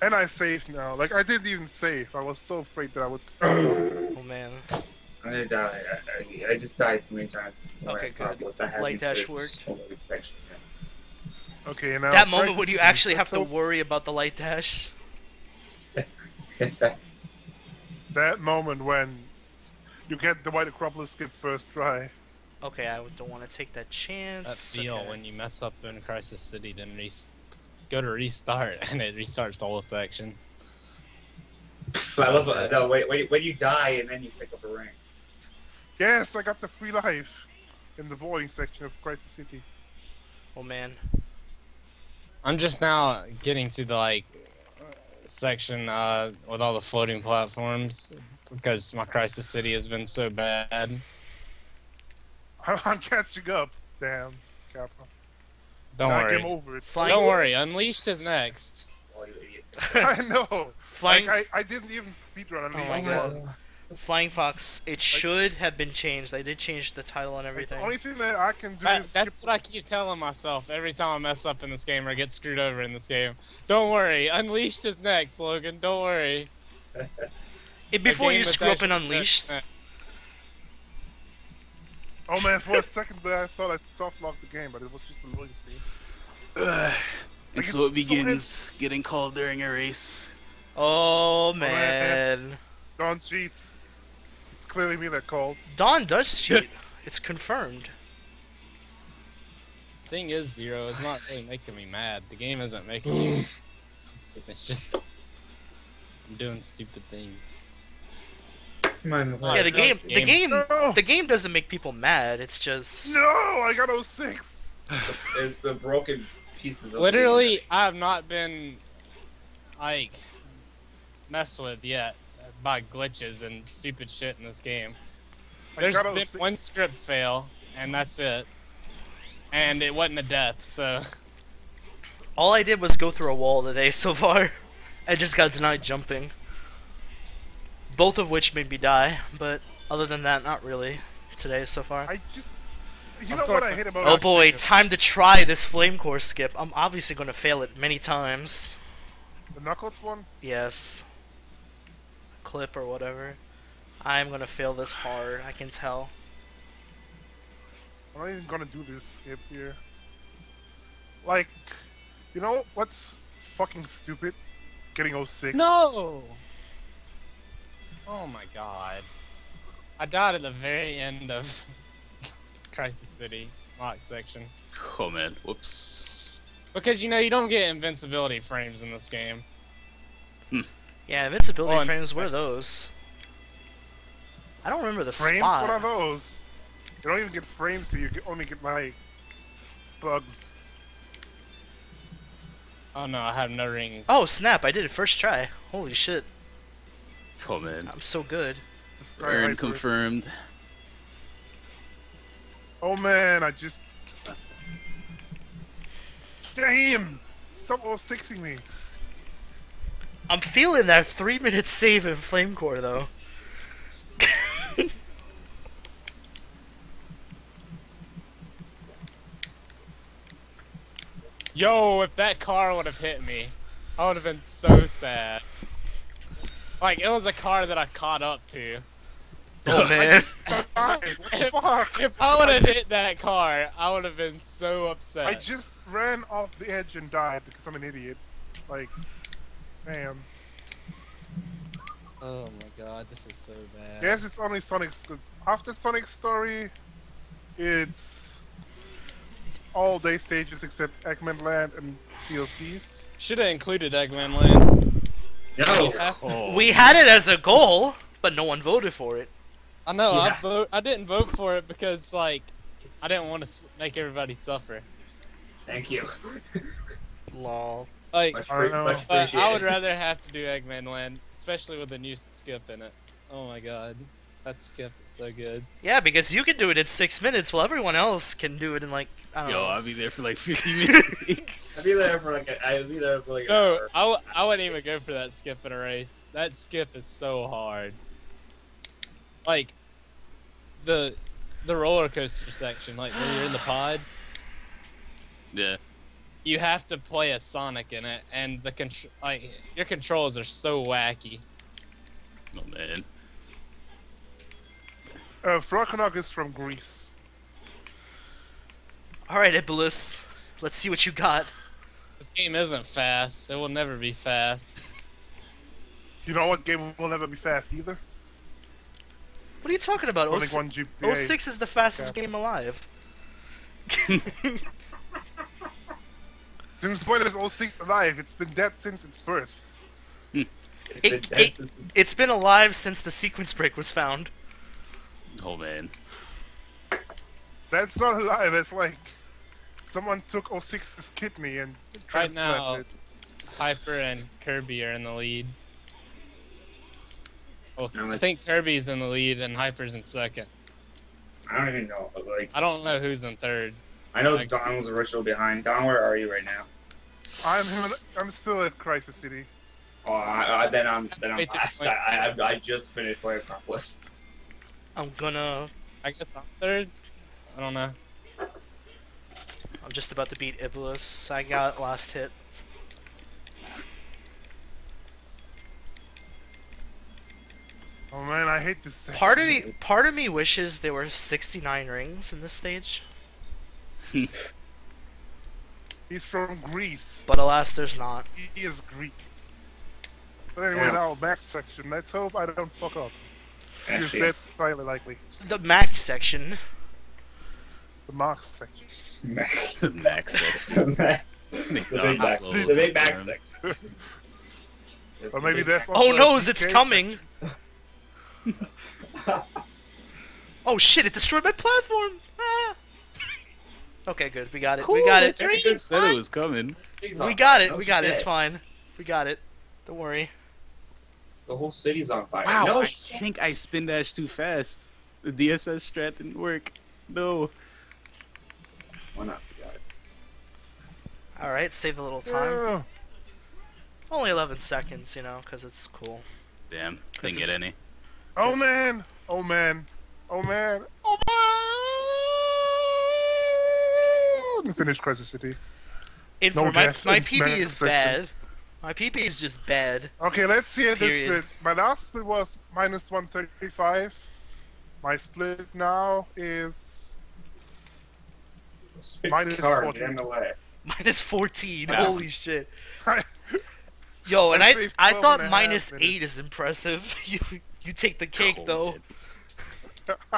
And I saved now. Like I didn't even save. I was so afraid that I would. *clears throat* Oh man. I'm gonna die. I, I, I just died so many times. Okay, I good. accomplished. I haven't Light dash worked. section yet. Okay, now. that moment when you actually have to worry about the light dash. *laughs* That moment when you get the White Acropolis skip first try. Okay, I don't want to take that that chance. feel okay. when you mess up in Crisis City, then re- go to restart *laughs* and it restarts the whole section. I love it. No, wait, wait, when you die and then you pick up a ring. Yes, I got the free life in the boarding section of Crisis City. Oh man. I'm just now getting to the like section uh, with all the floating platforms because my Crisis City has been so bad. I'm catching up. Damn, Kappa. Don't Nah, worry. Game over. Flying, Don't worry. Unleashed is next. You *laughs* idiot. I know. flying, Like I, I didn't even speedrun on Oh these my God. flying fox. It should have been changed. They did change the title and Like, the everything. only thing that I can do That- is skip. that's what I keep telling myself every time I mess up in this game or get screwed over in this game. Don't worry. Unleashed is next, Logan. Don't worry. The before you screw up in actually Unleashed, next. Oh man, for a second there, I thought I soft locked the game, but it was just a loading screen. Ugh. Like, And so it it's so begins getting called during a race. Oh, oh man. man, Don cheats. It's clearly me that called. Don does *laughs* cheat. it's confirmed. Thing is, Zero, it's not really making me mad. The game isn't making me. *laughs* It's just I'm doing stupid things. Mine's not yeah, the really game, the game. game, No! the game doesn't make people mad. It's just No! I got 06! *laughs* There's the broken pieces of Literally, I have not been like messed with yet by glitches and stupid shit in this game. I There's oh been one script fail, and that's it. And it wasn't a death, so all I did was go through a wall today so far. *laughs* I just got denied jumping. Both of which made me die, but other than that, not really today so far. I just. You know what I I- hate about Oh boy, shit? time to try this flame core skip. I'm obviously going to fail it many times. The Knuckles one? Yes. Clip or whatever. I'm going to fail this hard, I can tell. I'm not even gonna do this skip here. Like, you know what's fucking stupid? Getting 06. no. Oh my god, I died at the very end of *laughs* Crisis City lock section Oh man, whoops. because you know you don't get invincibility frames in this game. Hmm. Yeah, invincibility Oh, frames, what are those? I don't remember the Frames? What are those? You don't even get frames, so you get, only get like bugs. Oh no, I have no rings. Oh snap, I did it first try. Holy shit, Oh man. I'm so good. Let's Earn confirmed. Oh man, I just. Damn! Stop 06ing me. I'm feeling that three minute save in flame core though. *laughs* Yo, if that car would have hit me, I would have been so sad. Like it was a car that I caught up to. Oh *laughs* man. *laughs* Died. Fuck! If I would have hit that car, I would have been so upset. I just ran off the edge and died because I'm an idiot. Like, damn. Oh my god, this is so bad. Yes, it's only Sonic's. After Sonic's story, it's all day stages except Eggman Land and DLCs. Should have included Eggman Land. No. Yeah. Oh. We had it as a goal, but no one voted for it. I know. I vote. I didn't vote for it because like I didn't want to make everybody suffer. Thank you. Lol. Like, Much, I much but I would rather have to do Eggman Land, especially with the new skip in it. Oh my god, that skip is so good. Yeah, because you can do it in six minutes, while everyone else can do it in like I don't Yo, know. I'll be there for like 50 *laughs* minutes. I'll be there for like a, I'd be there for like an No, hour. I, w- I wouldn't even go for that skip in a race. That skip is so hard. Like the the roller coaster section, like when you're in the pod, yeah. you have to play a Sonic in it, and the contr- like your controls are so wacky. Oh man. Uh, Frogknock is from Greece. All right, Iblis, let's see what you got. This game isn't fast. It will never be fast. You know what game will never be fast either? What are you talking about? Sonic 06 1 06 is the fastest Yeah. game alive. *laughs* Since when is 06 alive? It's been dead since its birth. It's It- been it- since it's- It's been alive since the sequence break was found. Oh man. That's not alive. That's like someone took 06's kidney and Right transplanted now, it. Hyper and Kirby are in the lead. Well, I think Kirby's in the lead and Hyper's in second. I don't even know. But like, I don't know who's in third. I know Like- Don was original behind. Don, where are you right now? I'm I'm still at Crisis City. Oh, I, I, then I'm then I'm Wait, I, I I just finished Fire Acropolis. I'm gonna. I guess I'm third. I don't know. I'm just about to beat Iblis. I got last hit. Oh man, I hate this. section. Part of me, part of me wishes there were 69 rings in this stage, *laughs* He's from Greece. but alas, there's not. He is Greek. But anyway, Yeah. now max section. Let's hope I don't fuck up. Because Actually, that's highly likely. The max section. The max *laughs* section. The max section. the big the back, the big back firm. section. Or maybe that's Oh also a no, it's coming! Oh shit! It destroyed my platform. Ah. Okay, good. We got it. we got it. Good Said it was coming. We got it. We got it. It's fine. We got it. Don't worry. The whole city's on fire. Wow, No I shit. think I spin dash too fast. The DSS strat didn't work. No. Why not? All right, save a little time. Yeah. Only 11 seconds, you know, because it's cool. Damn, This didn't get any. Oh man. Oh man. Oh man. Oh man. And finish Crisis City. And No for my death my in PB max is section. bad. My PB is just bad. Okay, let's see this split. My last split was minus 135. My split now is Spit Minus card, 14. get in the way. Minus 14. Yes. Holy shit. *laughs* Yo, and I I I thought and minus half 8 is impressive. *laughs* you you take the cake though. *laughs*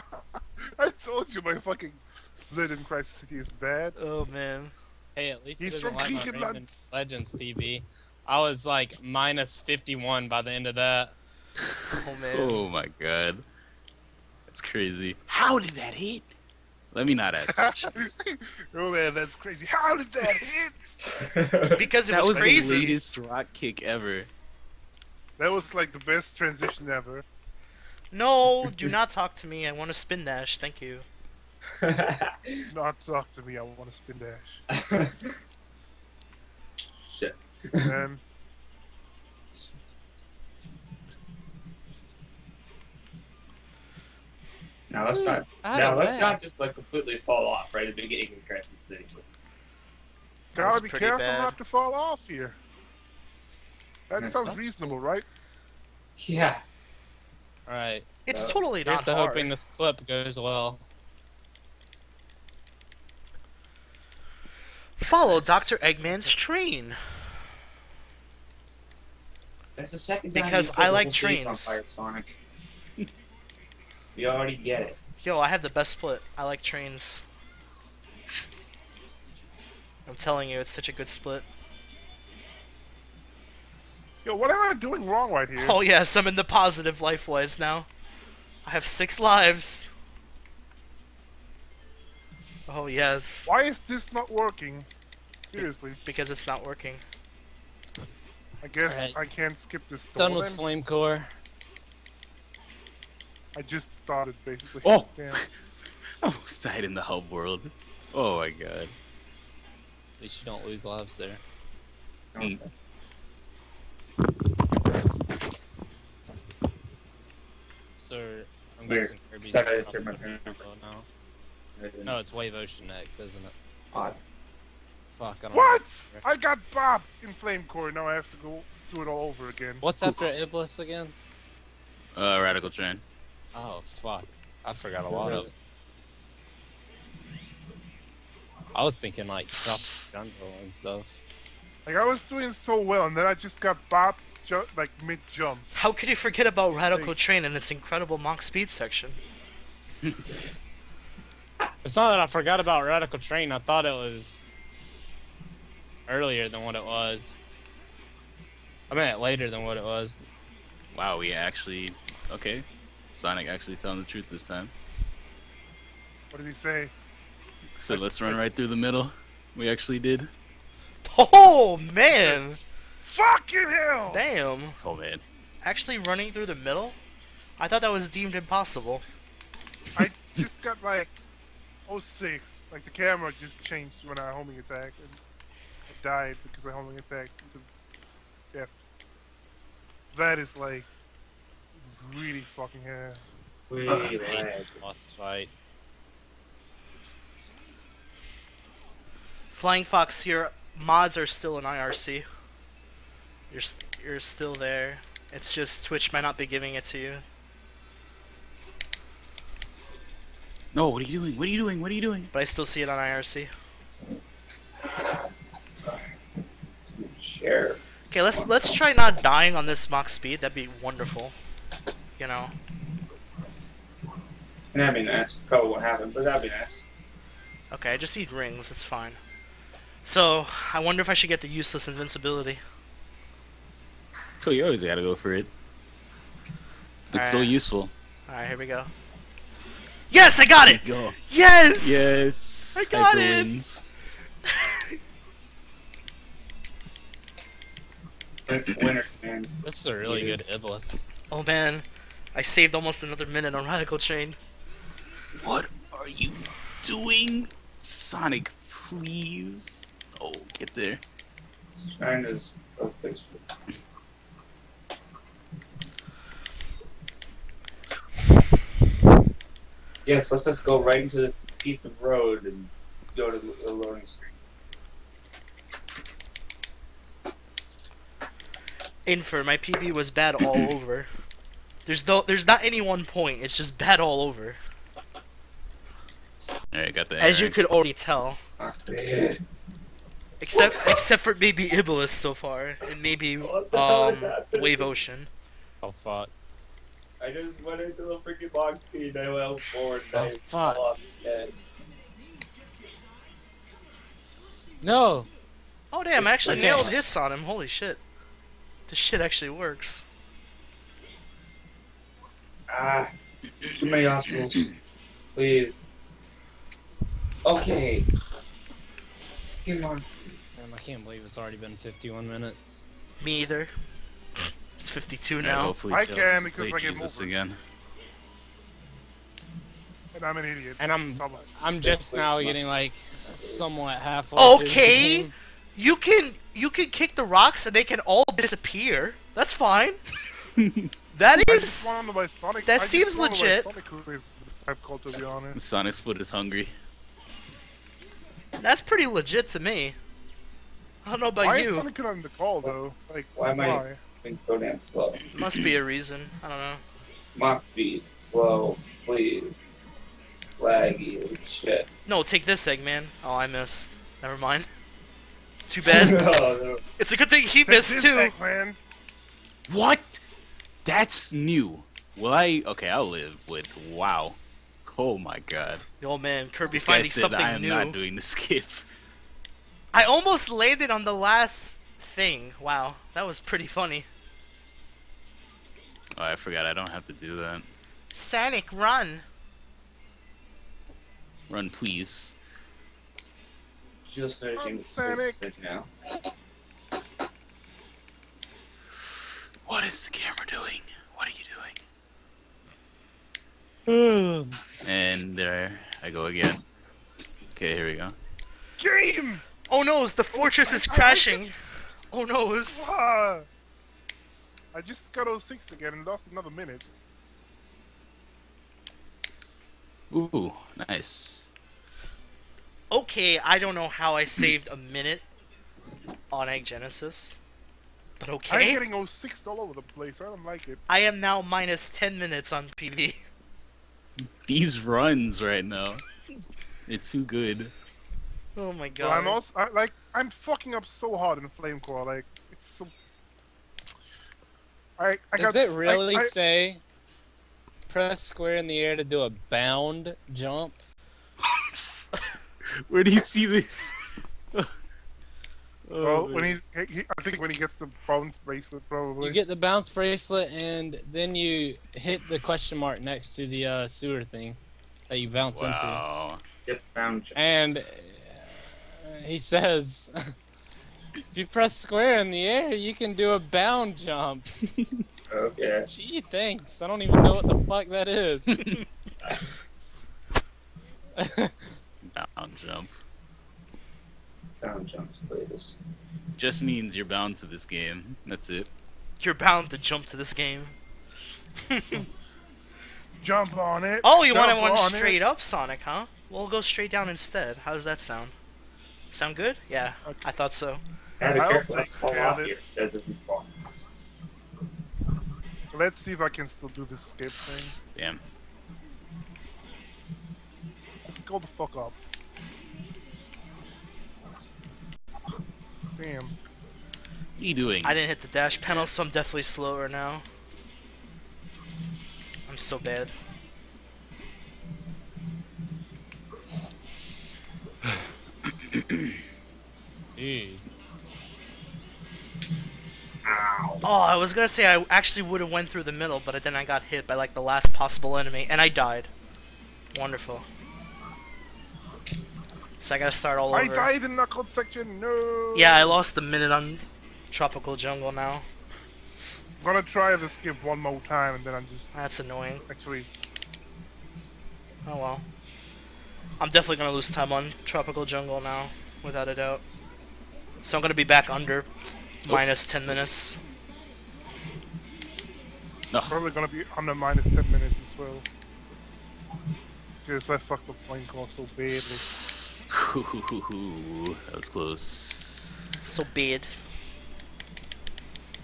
I told you my fucking split in Crisis City is bad. Oh man. Hey, at least He's from like my Griechenland. Rayman Legends PB. I was like minus 51 by the end of that. Oh man. *laughs* Oh my god. That's crazy. How did that hit? Let me not ask *laughs* questions. oh man, that's crazy. How did that hit? *laughs* Because it that was, was the crazy. latest rock kick ever. That was like the best transition ever. No, do not talk to me. I want to spin dash. Thank you. Not talk to me. I want to spin dash. Shit. And Now let's not. Now let's know. not just like completely fall off right at the beginning of Crisis City. please. That was gotta be careful bad. not to fall off here. That Yeah. sounds reasonable, right? Yeah. Alright. It's Uh, totally Here's not to hard. hoping this clip goes well. Follow Dr. Eggman's train. That's the second time Because you I like whole city's on trains. fire, Sonic. *laughs* we already get it. Yo, I have the best split. I like trains. I'm telling you, it's such a good split. Yo, what am I doing wrong right here? Oh yes, I'm in the positive life-wise now. I have six lives. Oh yes, Why is this not working? Seriously, because it's not working. I guess Alright. I can't skip this Done with then. Flame Core. I just started basically. Oh! Damn. *laughs* Almost died in the hub world. Oh my god. At least you don't lose lives there. Mm. So, I'm Weird. guessing Kirby's Sorry, I up just heard my to now. No, it's Wave Ocean X, isn't it? Odd. Fuck, I don't What? know. I got bopped in Flame Core. Now I have to go do it all over again. What's after Iblis again? Uh, Radical Train. Oh, fuck. I forgot a lot of it. I was thinking like stuff jungle and stuff. Like I was doing so well, and then I just got bopped ju- like mid jump. How could you forget about Radical Hey. Train and its incredible Mach Speed section? *laughs* It's not that I forgot about Radical Train. I thought it was earlier than what it was. I meant later than what it was. Wow, we actually. Okay. Sonic actually telling the truth this time. What did he say? So let's run right through the middle. We actually did. Oh man! Fucking hell! Damn. Oh man. Actually running through the middle? I thought that was deemed impossible. I just got like 06. Like the camera just changed when I homing attacked and I died because I homing attack into death. That is like really fucking hell. We lag. Boss fight. Flying Fox, your mods are still in IRC. You're s- you're still there. It's just Twitch might not be giving it to you. No, what are you doing? What are you doing? What are you doing? But I still see it on IRC. Share. Okay, let's let's try not dying on this Mach speed. That'd be wonderful. You know. That'd be nice. Probably won't happen, but that'd be nice. Okay, I just need rings. It's fine. So I wonder if I should get the useless invincibility. Oh, you always gotta go for it. It's so useful. All right, here we go. Yes, I got it. Go. Yes. Yes. I got Hyper it. wins. *clears throat* Winner, man. This is a really good Iblis. Oh man, I saved almost another minute on Radical Train. What are you doing, Sonic? Please. Oh, get there. Trying to go six. Yes, let's just go right into this piece of road and go to the loading screen. Infer, my PB was bad all *clears throat* over. There's no, there's not any one point. It's just bad all over, Alright, got that. as you could already tell. Except, except for maybe Iblis so far, and maybe What the hell is um? Wave Ocean. Oh fuck. I just went into the freaking box and I went forward and Oh, I fuck. fell off the edge. No! Oh damn! I actually nailed hits on him. Holy shit! This shit actually works. Ah, too many hospitals. Please. Okay. Come on. Damn, I can't believe it's already been 51 minutes. Me either. It's 52 Alright, now. I can doesn't because I get Jesus again. And I'm an idiot. And I'm So I'm just now getting like somewhat halfway. Okay. You can you can kick the rocks and they can all disappear. That's fine. *laughs* that is. I just is want to know why Sonic. that I seems wanna know why legit. Sonic Crew is this type called, to be honest. Sonic's foot is hungry. that's pretty legit to me. I don't know about why is you. Sonic not in the call though? Like, Why why? am I- Being so damn slow. Must be a reason. I don't know. Mach speed. Slow. Please. Laggy as shit. No, take this egg, man. Oh, I missed. Never mind. Too bad. *laughs* no, no. it's a good thing he Take missed too. Eggman. What? That's new. Will I? Okay, I'll live with. Wow. Oh my god. Oh man, Kirby This finding said something I am new. not doing the skip. I almost landed on the last thing. Wow, that was pretty funny. Oh, I forgot. I don't have to do that. Sonic, run! Run, please. Just finishing I'm Sonic. now. What is the camera doing? What are you doing? Hmm. And there I go again. Okay, here we go. Game. Oh no, the fortress is I- I crashing. just- *laughs* Oh no. I just got 06 again and lost another minute. Ooh, nice. Okay, I don't know how I saved a minute on Egg Genesis. But okay. I'm getting 06 all over the place. I don't like it. I am now minus 10 minutes on PB. *laughs* These runs right now. It's too good. Oh my But god. I'm also I, like I'm fucking up so hard in Flame Core. Like it's so. I I Does got. it I- really I, say press square in the air to do a bound jump? Where do you see this? *laughs* Oh, Well, when he's, he, I think when he gets the bounce bracelet, probably. You get the bounce bracelet and then you hit the question mark next to the uh, sewer thing that you bounce into. Wow. Get found. And uh, he says, *laughs* If you press square in the air, you can do a bound jump. *laughs* Okay. Gee, thanks. I don't even know what the fuck that is. Bound jump. Down jumps, please. Just means you're bound to this game. That's it. You're bound to jump to this game. *laughs* Jump on it. Oh, you want to one straight it. up, Sonic, huh? We'll go straight down instead. How does that sound? Sound good? Yeah, Okay. I thought so. Gotta I'll careful. I fall off here. Says this is fall. Let's see if I can still do this skip thing. Damn. Let's go the fuck up. Damn. What are you doing? I didn't hit the dash panel, so I'm definitely slower now. I'm so bad. Dude. Ow. Oh, I was gonna say I actually would have went through the middle, but then I got hit by like the last possible enemy, and I died. Wonderful. So I gotta start all I over. I died in knuckle section. No. Yeah, I lost a minute on Tropical Jungle now. I'm gonna try to skip one more time and then I'm just That's annoying. actually. Oh well. I'm definitely gonna lose time on Tropical Jungle now, without a doubt. So I'm gonna be back under oh. minus 10 minutes. no. Probably gonna be under minus 10 minutes as well. Because I fucked up Flame Core so badly. That was close. So bad.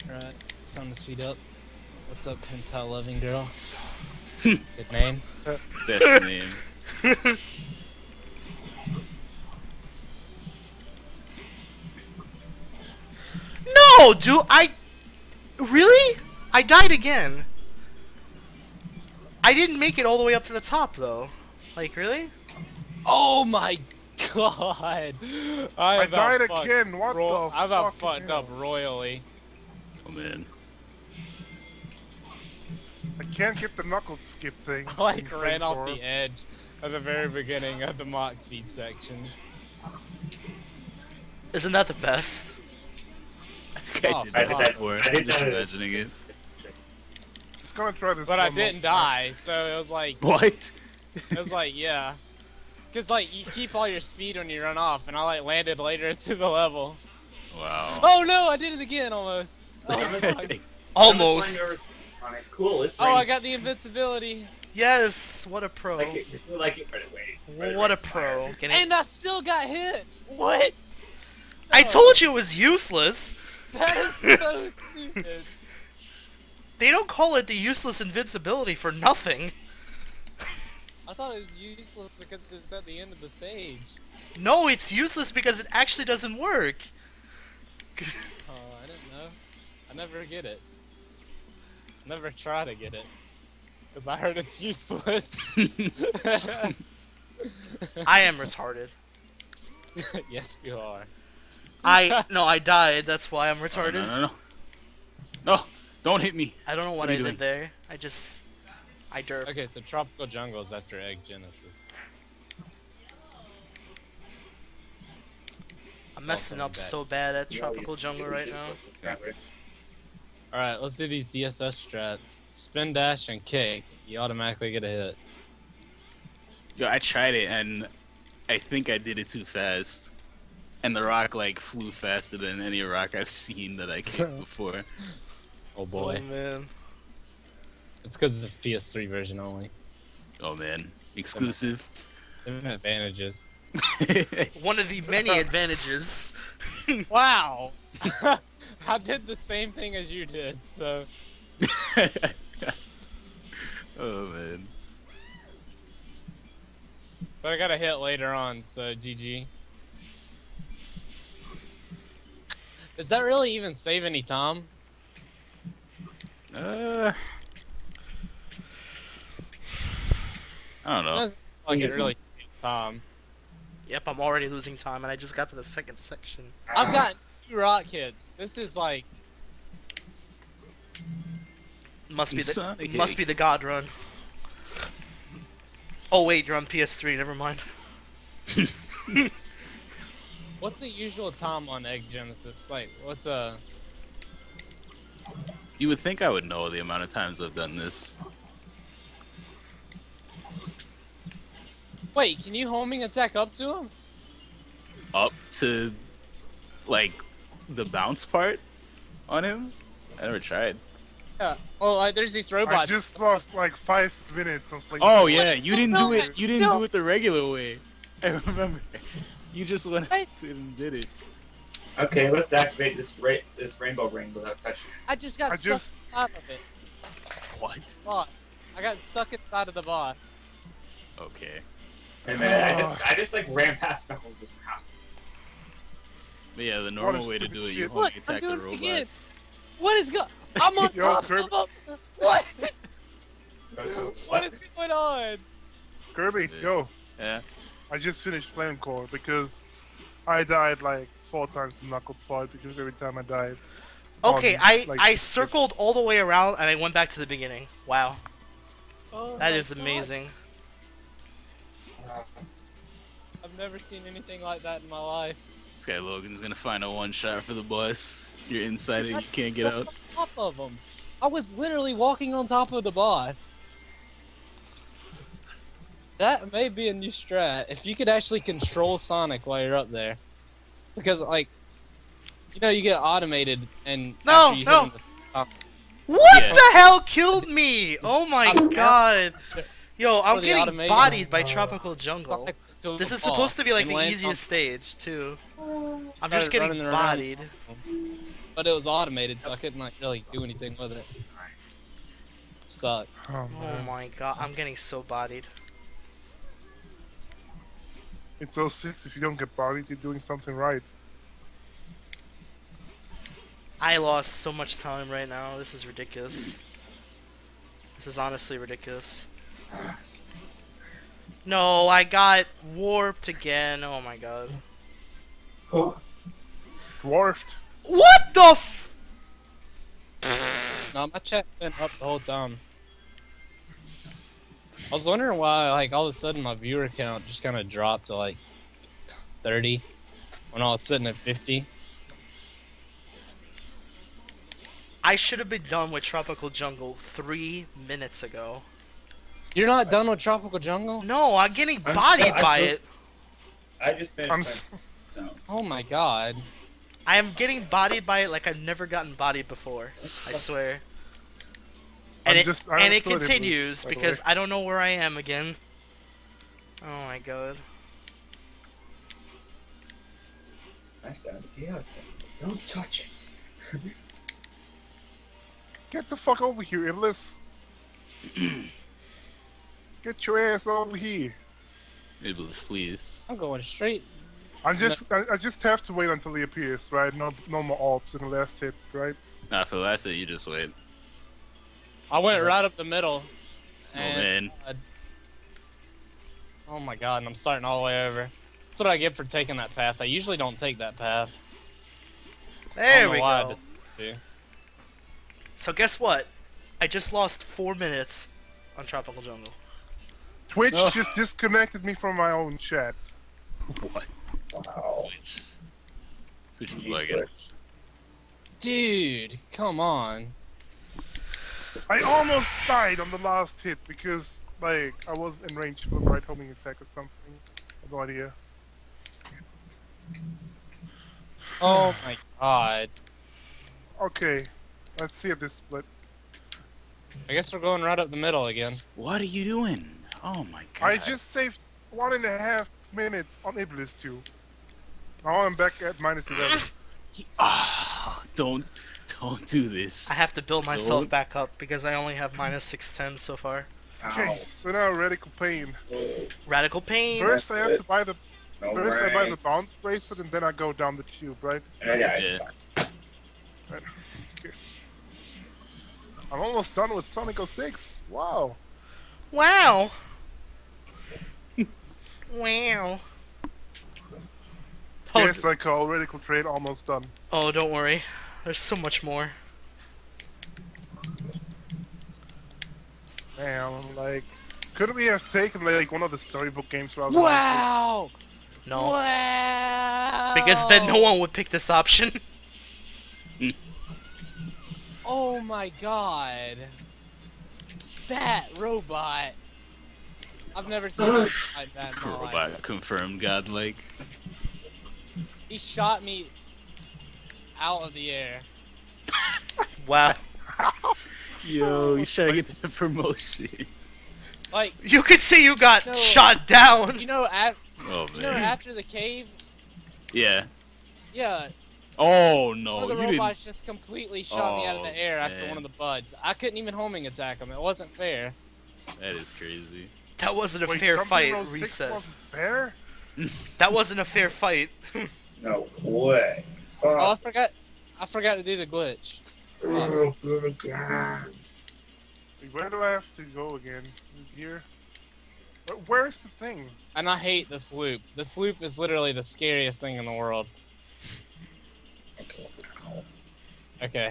Alright, it's time to speed up. What's up, Hentai Loving Girl? *laughs* Good name. Best name. No, dude, I. Really? I died again. I didn't make it all the way up to the top, though. Like, really? Oh my god! I, I died again. What ro- the I about fucked hell? up royally. Oh man. I can't get the knuckle skip thing. I *laughs* like ran off four. the edge at the very beginning of the Mach speed section. Isn't that the best? *laughs* I oh, think I Oh, did I that did that. before. I I'm did just that. imagining it. Just gonna try this. But I one more didn't time. die, so it was like What? it was like yeah. *laughs* Cause like you keep all your speed when you run off, and I like landed later *laughs* into the level. wow. Oh no, I did it again almost. Oh, *laughs* my Almost. I'm just flying over Sonic. Cool. It's oh I got the invincibility, Yes, what a pro. Like it, just like it, but wait. but What a pro. fire. Getting- and I still got hit. What? I told you it was useless. That is so *laughs* stupid. They don't call it the useless invincibility for nothing. I thought it was useless because it's at the end of the stage. No, it's useless because it actually doesn't work. *laughs* Oh, I didn't know. I never get it. Never try to get it. Because I heard it's *laughs* useless. *laughs* I am retarded. yes, you are. I no, I died. That's why I'm Oh, retarded. no, no, no. No! Don't hit me. I don't know what, What I you did there. I just I derped. Okay, so Tropical Jungle is after Egg Genesis. I'm messing up so bad at tropical always jungle right now. let's just grab it. Alright, let's do these DSS strats. Spin dash and kick. You automatically get a hit. Yo, I tried it and I think I did it too fast. And the rock like flew faster than any rock I've seen that I kicked *laughs* before. Oh boy. Oh boy. man. It's because it's PS3 version only. Oh man, exclusive. Different advantages. *laughs* One of the many advantages. *laughs* Wow! *laughs* I did the same thing as you did, so. oh man. But I got a hit later on, so GG. Does that really even save any time? Uh, I don't know. Doesn't like it really saves time. Yep, I'm already losing time, and I just got to the second section. I've got two rock hits. This is like Must be the Sonic. must be the God run. Oh wait, you're on PS3. Never mind. *laughs* What's the usual time on Egg Genesis? Like, what's a? You would think I would know the amount of times I've done this. Wait, can you homing attack up to him? Up to, like, the bounce part on him? I never tried. Yeah. Oh, like, there's these I just lost like five minutes of like. Oh *laughs* yeah, you didn't do it. You didn't no. do it the regular way. *laughs* I remember. You just went Right. to it and did it. Okay, let's activate this ra- this rainbow ring without touching it. I just got I stuck just- out of it. What? Boss. I got stuck inside of the boss. Okay. And then I just oh. I just like ran past Knuckles just now. But yeah, the normal way to do it, shit. you Look, attack the doing it again. robots. What is go? *laughs* I'm on Yo, top Kirby. of a- What? *laughs* *laughs* What is going on? Kirby, go. Yeah. I just finished Flame Core because I died like four times from Knuckles part because every time I died. Um, okay, on, I like, I circled all the way around and I went back to the beginning. Wow, Oh that my God. amazing. Never seen anything like that in my life. This guy Logan's gonna find a one shot for the bus. You're inside it, you can't get out. On top of them. I was literally walking on top of the boss. That may be a new strat. If you could actually control Sonic while you're up there, because like, you know, you get automated and No, you no. hit him with- What Yeah. the hell killed me? Oh my *laughs* god. *laughs* Yo, I'm getting bodied by Tropical Jungle. Sonic to This is boss supposed to be like and the easiest stage, too. I'm just getting running around. bodied. But it was automated, so I couldn't like really do anything with it. Sucked. Oh, Oh my god, I'm getting so bodied. It's 06. If you don't get bodied, you're doing something right. I lost so much time right now. This is ridiculous. This is honestly ridiculous. No, I got warped again. Oh my god. Oh, Dwarfed. What the f- No, my chat's been up the whole time. I was wondering why, like, all of a sudden my viewer count just kind of dropped to like 30 when I was sitting at 50. I should have been done with Tropical Jungle three minutes ago. You're not done with Tropical Jungle? No, I'm getting I'm- bodied I by just- it. I just finished. I'm my- Oh my god. I am getting bodied by it like I've never gotten bodied before. I swear. And I'm it just- and it understood it was, continues by because. I don't know where I am again. Oh my god. That's gotta. Don't touch it. Get the fuck over here, Iblis. *clears throat* Get your ass over here. Iblis, please. I'm going straight. I just, I, I just have to wait until he appears, right? No, no more orbs in the last hit, right? Nah, for the last hit, you just wait. I went right up the middle. Oh And, man. oh my god, and I'm starting all the way over. That's what I get for taking that path. I usually don't take that path. There we know why I go. So guess what? I just lost four minutes on Tropical Jungle. Twitch Oh. just disconnected me from my own chat. What? Wow. Twitch. Twitch is bugging. Dude, come on. I almost died on the last hit because, like, I wasn't in range for the right homing attack or something. I have no idea. Oh my god. Okay, let's see if this split. I guess we're going right up the middle again. What are you doing? Oh my god. I just saved one and a half minutes on Iblis 2. Now I'm back at minus 11. *gasps* Ah, don't, don't do this. I have to build myself So- back up because I only have minus 610 so far. Okay, so now Radical Pain. Radical Pain. First I have to buy the No first I buy the bounce bracelet and then I go down the tube, right? Yeah, yeah, Yeah. Okay. *laughs* I'm almost done with Sonic 06. Wow. Wow. Wow. Oh, Yes, I call Radical Train almost done. oh, don't worry. There's so much more. Man, like, couldn't we have taken like one of the storybook games rather than Wow! No, Wow. because then no one would pick this option. *laughs* Oh my god. That robot. I've never seen a robot like that in my life. Robot confirmed godlike. He shot me out of the air. *laughs* Wow. Yo, he's trying to get the promotion. Like, You could see you got No. shot down. you know, af- Oh you know, after the cave, Yeah. yeah, Oh no, of the you didn't. robots just completely shot me out of Oh, the air after man. one of the buds. I couldn't even homing attack him. It wasn't fair. That is crazy. That wasn't a Wait, fair fight. in 06 Reset. wasn't fair? *laughs* That wasn't a fair fight. *laughs* No way. Oh, I Oh, forgot. I forgot to do the glitch. oh, God. Where do I have to go again? Here? Wh- Where's the thing? And I hate this loop. This loop is literally the scariest thing in the world. Okay.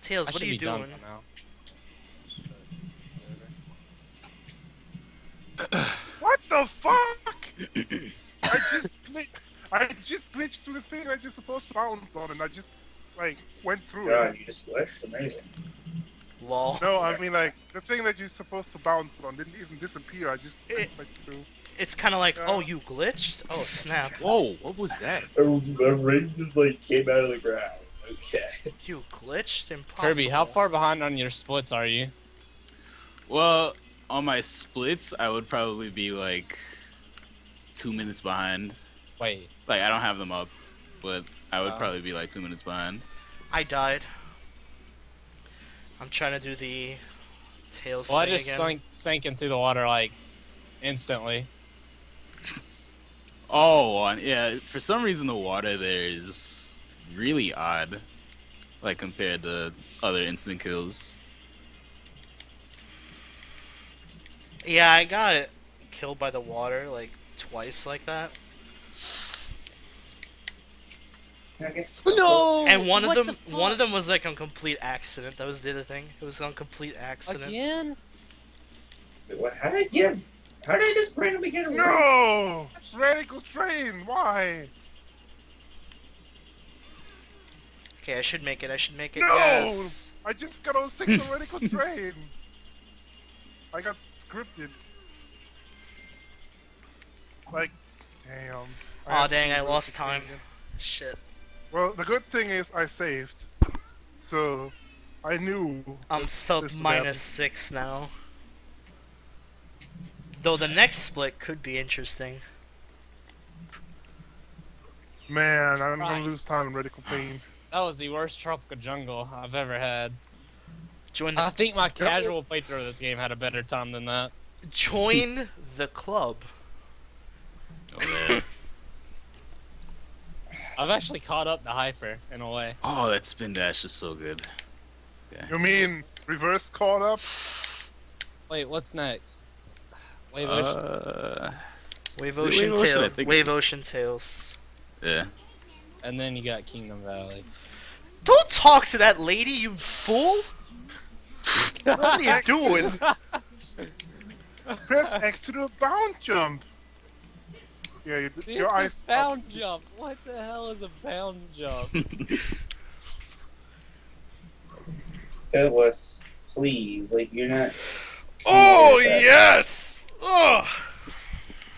Tails, I what are you be done doing? by now. What the fuck? I just glitched. I just glitched through the thing I just supposed to bounce on, and I just like went through God, it. you just glitched? Amazing. Lol. No, I mean like the thing that you're supposed to bounce on didn't even disappear. I just It- went right through. It's kind of like, Yeah. oh, you glitched? Oh, snap. Whoa, what was that? A, a ring just like came out of the ground. Okay. You glitched? Impossible. Kirby, how far behind on your splits are you? Well, on my splits, I would probably be like two minutes behind. Wait. Like I don't have them up, but I would Oh. probably be like two minutes behind. I died. I'm trying to do the tails Well, I just again. sank, sank into the water like instantly. *laughs* Oh, yeah. For some reason, the water there is really odd, like compared to other instant kills. Yeah, I got it killed by the water like twice like that. Can I get oh, No. and one of them the one of them was like on complete accident. That was the other thing. It was on complete accident. again. Wait, what? How did I get? How did I just randomly get him? No! Radical train. Why? Okay, I should make it. I should make it. No! Yes. I just got on six on radical *laughs* train. I got scripted. Like, damn. I Aw, dang, I lost time. again. Shit. Well, the good thing is I saved, so I knew. I'm sub minus happen. six now. Though the next split could be interesting. Man, I'm Christ. gonna lose time in radical pain. That was the worst tropical jungle I've ever had. Join I think my casual playthrough of this game had a better time than that. join *laughs* the club. Oh, man. *laughs* I've actually caught up to Hyper in a way. oh, that spin dash is so good. You mean reverse caught up? Wait, what's next? Wave Ocean. Uh, Wave Ocean Wave Ocean? I Tails. think Wave is. Ocean Tails. yeah. and then you got Kingdom Valley. Don't talk to that lady, you fool! What are you doing? Press X to do a bound jump. Yeah, you, It's your a eyes. bound jump. What the hell is a bound jump? *laughs* It was. Please, like you're not. Oh uh, yes! Ugh.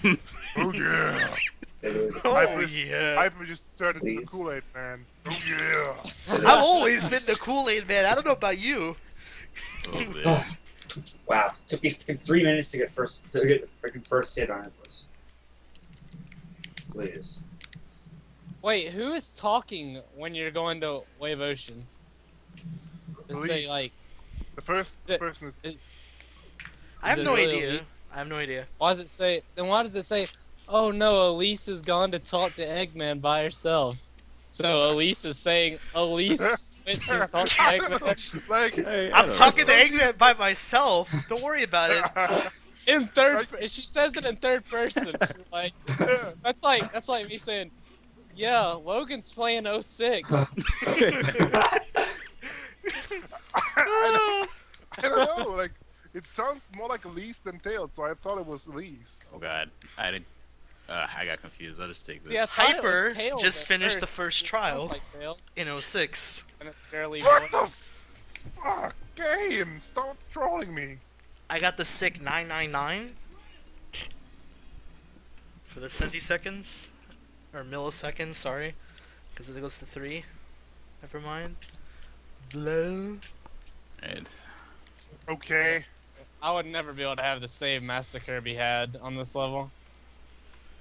*laughs* Oh yeah. It is. Oh Hyper- yeah! Hyper just turned into the Please. Kool Aid man. Oh yeah. *laughs* I've always been the Kool Aid man. I don't know about you. Oh, *laughs* man. Wow, took me fucking three minutes to get first to get the freaking first hit on it. Was. Please. Wait, who is talking when you're going to Wave Ocean? Does say like? The first The- person is. It, I have no really idea. Elise? I have no idea. why does it say? Then why does it say? Oh no, Elise has gone to talk to Eggman by herself. So Elise is saying Elise *laughs* went *laughs* to talk to Eggman *laughs* like. Hey, I I'm talking know. to Eggman by myself. Don't worry about it. *laughs* in third. Like- she says it in third person. Like that's like that's like me saying, "Yeah, Logan's playing 06. I, don't, I don't know. Like, it sounds more like Elise than Tails, so I thought it was Elise. Oh god, I didn't. Uh, I got confused. I'll just take this. Yeah, I thought it was Hyper Tails just at finished the first. first trial like in 06. and it's barely What the fuck? Game! Stop trolling me. I got the sick 999 for the centiseconds or milliseconds, sorry, because it goes to three. Never mind. Blow. Right. Okay. I would never be able to have the same Master Kirby had on this level.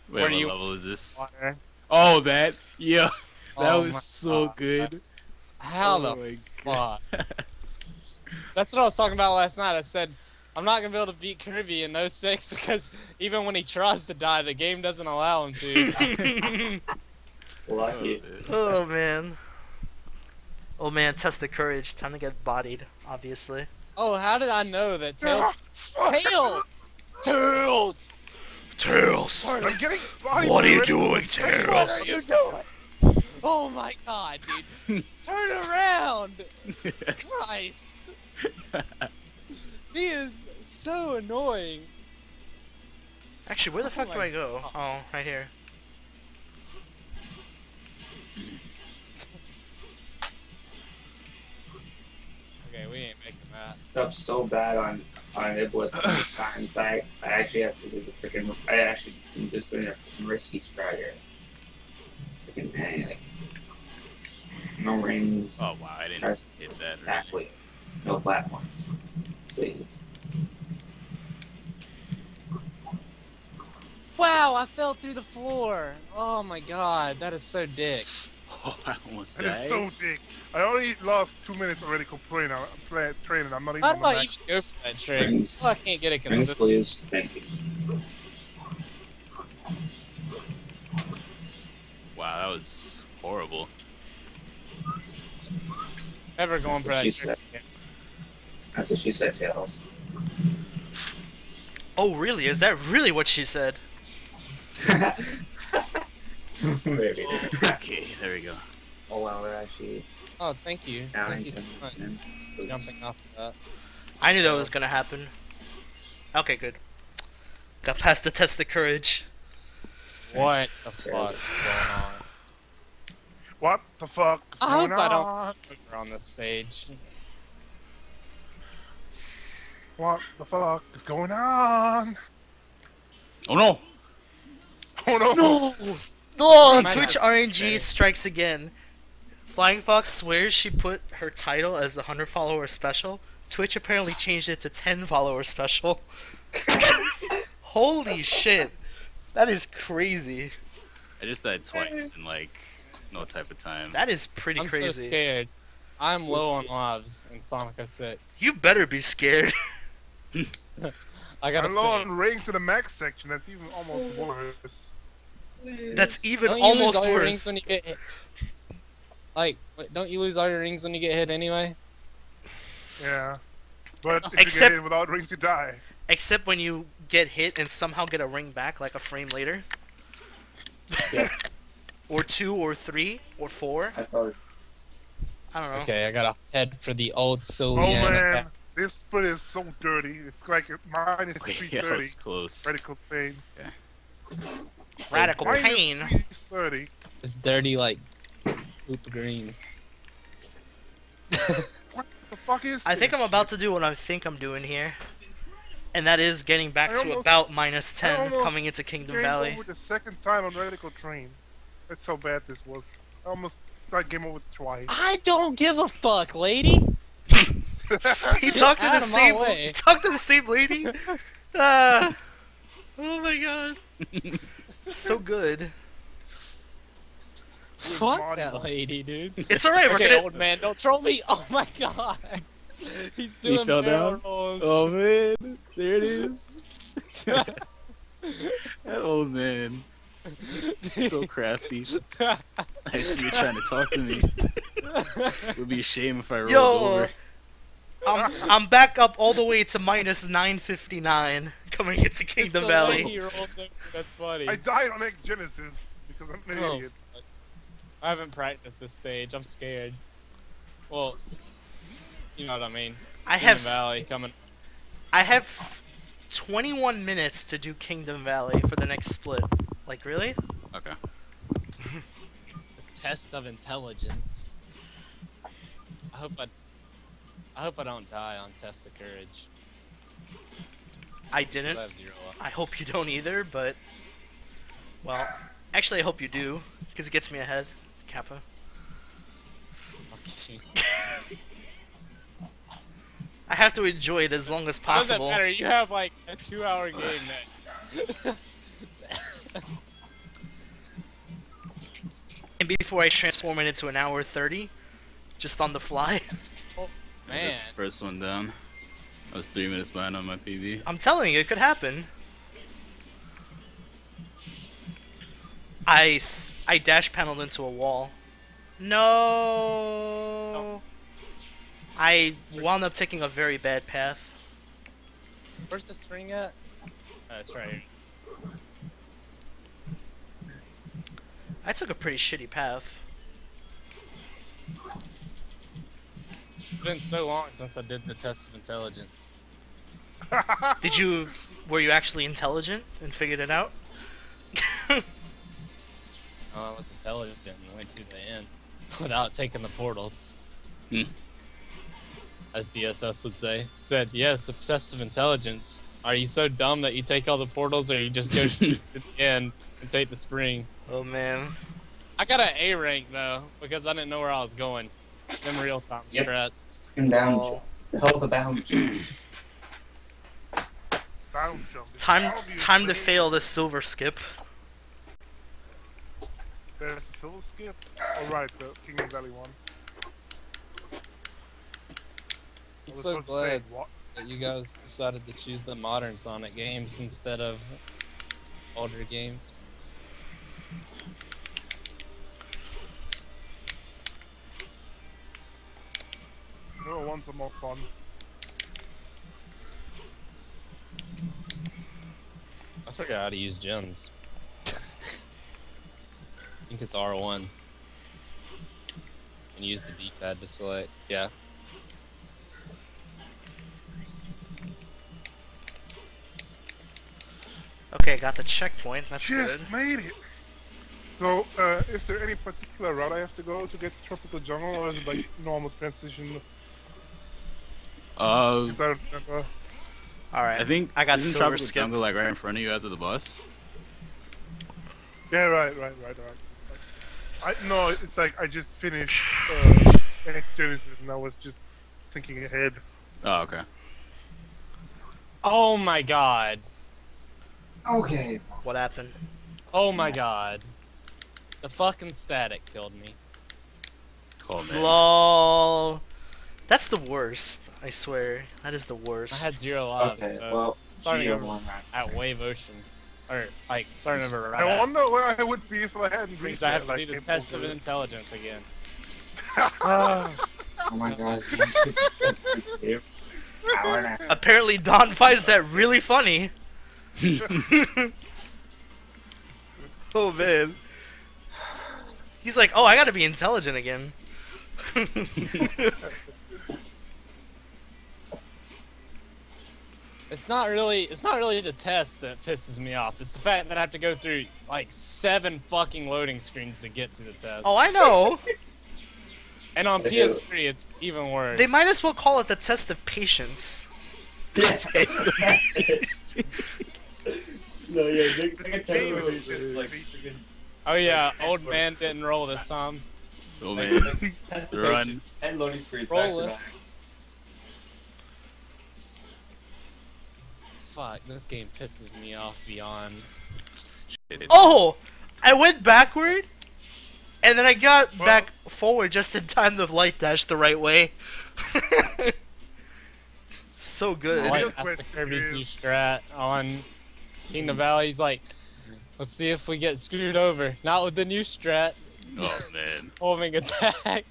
Wait, Where what you- level is this? Water. Oh, that. Yeah. *laughs* Oh that Oh was so God. good. How oh the my *laughs* God. That's what I was talking about last night. I said I'm not gonna be able to beat Kirby in those 06 *laughs* because even when he tries to die, the game doesn't allow him to. Lucky. oh man. Oh man, test the courage. Time to get bodied, obviously. oh, how did I know that Tails? Fuck. Tails! Tails! Tails! I'm getting body What are you doing, Tails? you doing? Oh my god, dude! Turn around! *laughs* Christ! he is so annoying. Actually, where the Oh fuck do I go? Oh, right here. Okay, we ain't making that. Stuff so bad on on Iblis *sighs* sometimes. I I actually have to do the freaking. I actually am just doing a freaking risky strat here. Freaking hang like no rings. Oh wow, I didn't Tries hit that. Exactly. No platforms. Please. Wow, I fell through the floor. Oh my god, that is so dick. *laughs* Oh, I almost died. is so dick. Eh? I only lost two minutes already complaining. I'm play, training. I'm not even How on do the I max. even go for that trick? Rings. Oh, I can't get it Rings, please. Thank you. Wow, that was horrible. Never going That's for what that she said. That's what she said, Tails. Oh, really? Is that really what she said? *laughs* Maybe. Okay, there we go. oh wow, we're actually Oh, thank you. Thank you so for jumping off of that. I knew that was gonna happen. Okay, good. Got past the test of courage. What the fuck is going on? What the fuck is I hope going I don't- on? We're on this stage. What the fuck is going on? Oh no! Oh no! No! Oh, Twitch have- RNG okay. strikes again. Flying Fox swears she put her title as the 100 follower special. Twitch apparently changed it to 10 follower special. *laughs* Holy shit. That is crazy. I just died twice in like no type of time. That is pretty I'm so crazy. scared. I'm low on lives in Sonic 06. You better be scared. *laughs* *laughs* I gotta I'm low on rings in the Mach section. That's even almost worse. That's even don't you lose almost all your rings worse. when you get hit? Like, don't you lose all your rings when you get hit anyway? Yeah. But if Except- you get hit without rings, you die. Except when you get hit and somehow get a ring back like a frame later. Yeah. *laughs* or two or three or four. I thought I don't know. Okay, I gotta head for the old Oh Soleanna. man, this split is so dirty. It's like mine is Wait, yeah, I 330. was close. Radical pain. Radical Mine pain. is 330. It's dirty like poop green. What the fuck is I think I'm about to do what I think I'm doing here. And that is getting back I to almost- about 10 coming into Kingdom Game Valley. over the second time on Radical Train. That's how bad this was. I almost started game over twice. I don't give a fuck, lady. *laughs* He talked to the same way. he talked to the same lady. *laughs* Ah. oh my god. *laughs* so good. Who's Fuck Marty? that lady, dude. It's alright, we're okay, gonna old man, don't troll me. Oh my god. *laughs* He's He doing fell down? rolls. Oh man, there it is. *laughs* that old man, so crafty. *laughs* I see you trying to talk to me. It would be a shame if I rolled Yo. over. I'm I'm back up all the way to minus 959 coming into It's Kingdom the Valley. he rolls over, That's funny. I died on Egg Genesis because I'm an Oh. idiot. I haven't practiced this stage. I'm scared. Well, you know what I mean. I Kingdom have Valley coming. I have 21 minutes to do Kingdom Valley for the next split. Like really? Okay. *laughs* The test of intelligence. I hope I. I hope I don't die on test of courage. I didn't. I have zero luck. I hope you don't either, but well, actually I hope you do because it gets me ahead, Kappa. *laughs* I have to enjoy it as long as How does that possible. matter? You have like a two-hour game that. *laughs* And before I transform it into an hour 30, just on the fly. *laughs* Man, This first one down. I was three minutes behind on my PB. I'm telling you, it could happen. I, s- I dash paneled into a wall. No. I wound up taking a very bad path. where's the string at? Uh, it's right here. I took a pretty shitty path. Been so long since I did the test of intelligence. *laughs* Did you were you actually intelligent and figured it out? *laughs* Oh, I was intelligent and went to the end *laughs* without taking the portals. Hmm. As DSS would say. Said, yes, the test of intelligence. Are you so dumb that you take all the portals or you just go to the end and take the spring? Oh man. I got an A rank though, because I didn't know where I was going. Them real time Yep. strats. And down Oh. jump. The hell's a bound jump? *clears throat* Bound jumping. Time How do you time to fail this silver skip. There's a silver skip. Oh right, the Kingdom Valley one. I I'm so about say, glad that you guys decided to choose the modern Sonic games instead of older games. Newer ones are more fun. I forgot how to use gems. I think it's R1. And use the D-pad to select. Yeah. Okay, got the checkpoint. That's Just good. made it. So, uh, is there any particular route I have to go to get Tropical Jungle, or is it like normal transition? Uh, I don't remember. All right. I think I got isn't silver Tropical skip. Jungle like right in front of you after the bus? Yeah, right, right, right, right. I no, it's like I just finished uh, Genesis, and I was just thinking ahead. Oh, okay. Oh my god. Okay. What happened? Oh my god. The fucking static killed me. Cool, man. Lol. That's the worst. I swear. That is the worst. I had zero lives. Okay. so Well, starting over won that. at Wave Ocean. Or, like, starting over right I at- wonder where I would be if I hadn't Means I reset. have to like, do the test of it. intelligence again. *laughs* Oh my god. *laughs* Hour and a half. Apparently, Don finds that really funny. *laughs* oh man. He's like, oh, I gotta be intelligent again. It's not really it's not really the test that pisses me off. It's the fact that I have to go through like seven fucking loading screens to get to the test. oh, I know. *laughs* And on They. PS3 it's even worse. They might as well call it the test of patience. *laughs* That's *laughs* No, yeah, they, This game is just like Oh yeah, old man didn't roll this time. Old man. Run. And loading screens Roll back to this. back. Fuck, this game pisses me off beyond. Oh! I went backward, and then I got back forward just in time to light dash the right way. *laughs* so good. I real like that's the question Kirby's new is- strat on Kingdom Valley. He's like, let's see if we get screwed over. Not with the new strat. Oh man. *laughs* Homing attack.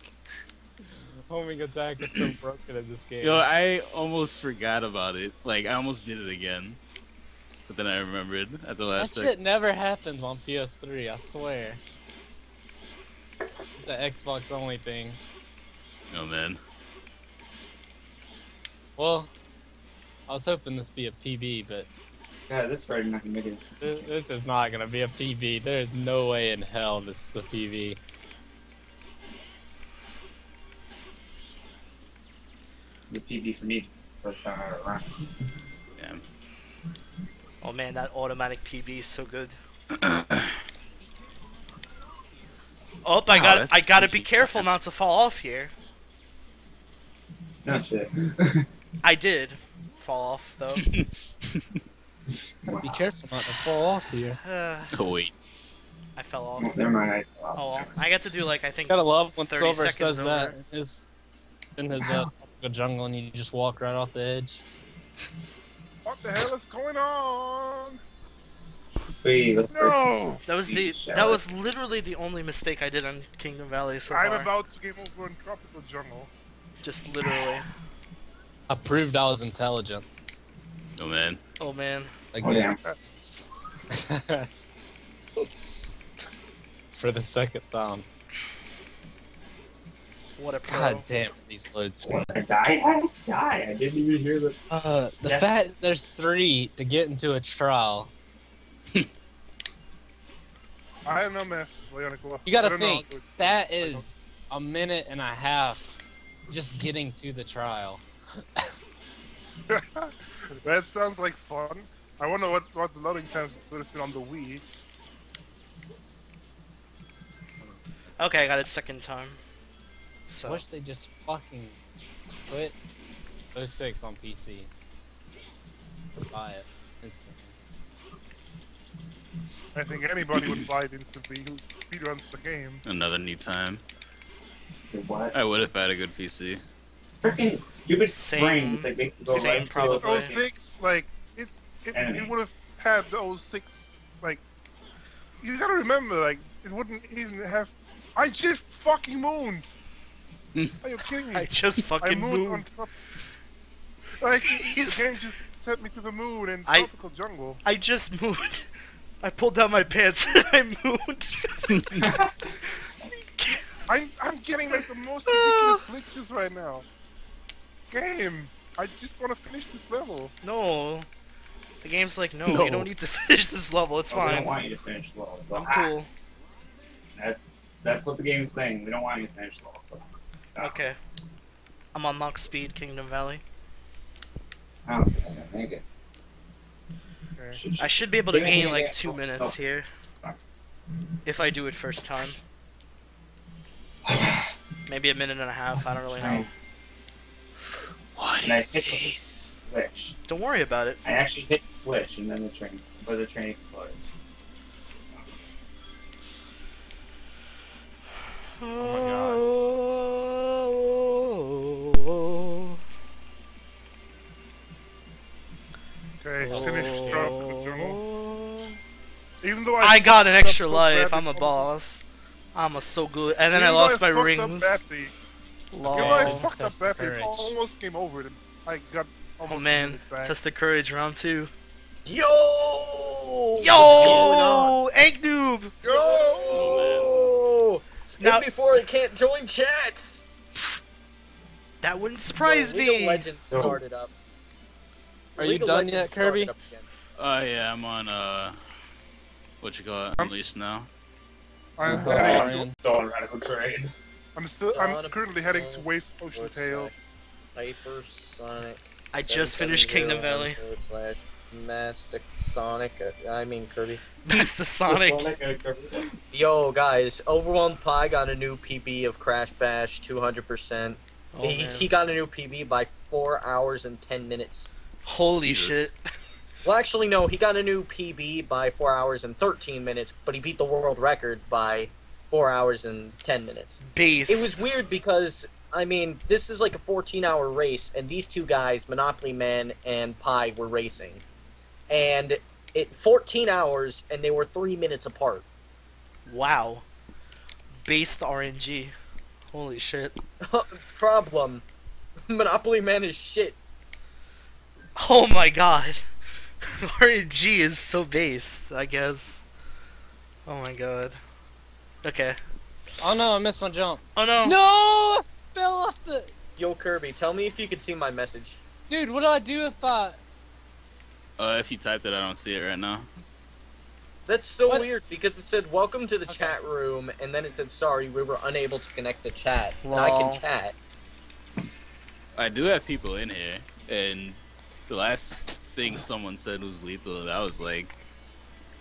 Homing attack is so broken in this game. Yo, I almost forgot about it. Like I almost did it again, but then I remembered at the last that last shit second. never happens on PS3, I swear. It's an Xbox only thing. Oh man. Well, I was hoping this be a PB, but Yeah, this Freddy not gonna make it. This, this is not gonna be a PB. There's no way in hell this is a PB. The PB for me this first time I ever ran. Damn. Oh man, that automatic PB is so good. *coughs* Oh, I Wow, got that's I gotta be sneaky. careful not to fall off here. No shit. *laughs* I did fall off though. *laughs* Be careful not to fall off here. *sighs* Uh, Oh wait. I fell off. Oh, never mind. I, Oh well, I got to do like I think Gotta love when 30 Silver seconds says over. that in his in his uh, tropical jungle and you just walk right off the edge. What the hell is going on? Wait, No! that was the that was literally the only mistake I did on Kingdom Valley so I'm far. about to game over in Tropical Jungle. Just literally. I proved I was intelligent. Oh man. Oh man. Oh damn. *laughs* *laughs* For the second time. What a pro. God damn it, these loads. What? I died? I didn't die. I didn't even hear the. Uh, the Yes. fact that there's three to get into a trial. *laughs* I have no mess. Leonic. You gotta I don't know. think that is a minute and a half just getting to the trial. *laughs* that sounds like fun. I wonder what, what the loading times would have been on the Wii. Okay, I got it second time. I So wish they just fucking put 06 on PC. Buy it. instantly. I think anybody would buy it instantly who speedruns the game. Another neat time. What? I would if I had a good PC. Freaking stupid Same- springs that makes you go same right probably. It's 06, like, it, it, it would have had the 06, like, you gotta remember, like, it wouldn't even have. I just fucking mooned! Are you kidding me? I just I fucking mooned on moved. top. Like, *laughs* He's- the game just sent me to the moon in I- tropical jungle. I just moved. I pulled down my pants and I moved. *laughs* I'm, I'm getting like the most *laughs* ridiculous glitches right now. Game, I just want to finish this level. no. The game's like, no, No. you don't need to finish this level, it's Oh, we don't want you to finish low. So I'm ah, cool. That's that's what the game is saying. We don't want you to finish low. So ah, Okay. I'm on Mach speed, Kingdom Valley. I don't think I'm gonna make it. Should- I should be able to gain like two minutes oh. here. If I do it first time. *sighs* Maybe a minute and a half, I don't really know. *sighs* What And I is this? Switch. Don't worry about it. I actually hit the switch and then the train, but the train exploded. Oh Okay, Oh. finish tropical jungle. Even though I, I got an extra so life. badly I'm a boss. I'm a so good. And then I even though lost my rings. badly, Lol. Even though I Oh, fucked up test the badly, almost came over. And I got oh, almost Oh man, test the courage round two. Yo! Yo, egg noob. Yo! Oh, Now before I can't join chats. that wouldn't surprise Yo, League of me. Legends started up. Are you League of done Legends yet, Kirby? up again. Oh yeah, I'm on uh, what you call it? I'm- Release now. I'm, Oh, heading, man. Dawn Radical Train. I'm still. I'm Dawn currently heading to Kings, Wave Ocean what's Tails. Hyper Sonic. I just finished Kingdom Valley. Slash Master Sonic. uh, I mean Kirby. Master Sonic. Yo guys, Overwhelmed Pie got a new PB of Crash Bash 200%. Oh, he, he got a new PB by 4 hours and 10 minutes. Holy Jesus. shit. Well, actually, no, he got a new PB by 4 hours and 13 minutes, but he beat the world record by 4 hours and 10 minutes. Beast. It was weird because, I mean, this is like a 14 hour race, and these two guys, Monopoly Man and Pie, were racing. And it 14 hours, and they were 3 minutes apart. Wow. Based RNG. Holy shit. *laughs* Problem *laughs* Monopoly Man is shit. Oh my god. *laughs* RNG is so based, I guess. Oh my god. Okay. Oh no, I missed my jump. Oh no. No! I fell off the. Yo, Kirby, tell me if you could see my message. Dude, what do I do if I. Uh, if you typed it, I don't see it right now. That's so What? weird because it said welcome to the Okay. chat room and then it said sorry we were unable to connect to chat. And I can chat. I do have people in here, and the last thing someone said was lethal. That was like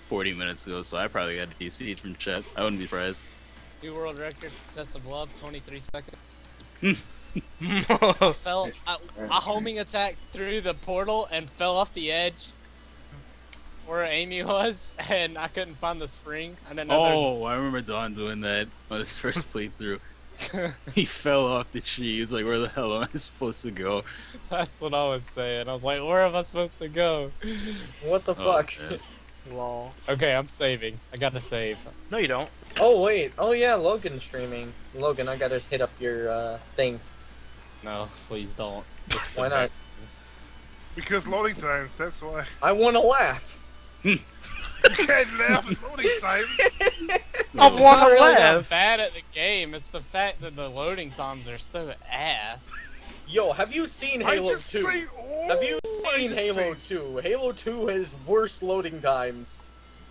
40 minutes ago, so I probably got DC'd from chat. I wouldn't be surprised. New world record, test of love, 23 seconds. *laughs* Oh, *laughs* Fell, a, a homing attack through the portal and fell off the edge where Amy was, and I couldn't find the spring. I didn't know Oh, I remember Don doing that on his first *laughs* playthrough. there's- he fell off the tree. He was like, "Where the hell am I supposed to go?" That's what I was saying. I was like, where am I supposed to go? What the Oh, fuck? man. *laughs* lol. Okay, I'm saving. I gotta save. No, you don't. oh wait. Oh yeah, Logan's streaming. Logan, I gotta hit up your uh, thing. No, please don't. Why not? Because loading times, that's why. I wanna laugh. You can't laugh at loading times. I It's wanna really that laugh. bad at the game. It's the fact that the loading times are so ass. Yo, have you seen Halo 2? say, oh, Have you oh, seen just Halo say- 2? Halo 2 has worse loading times.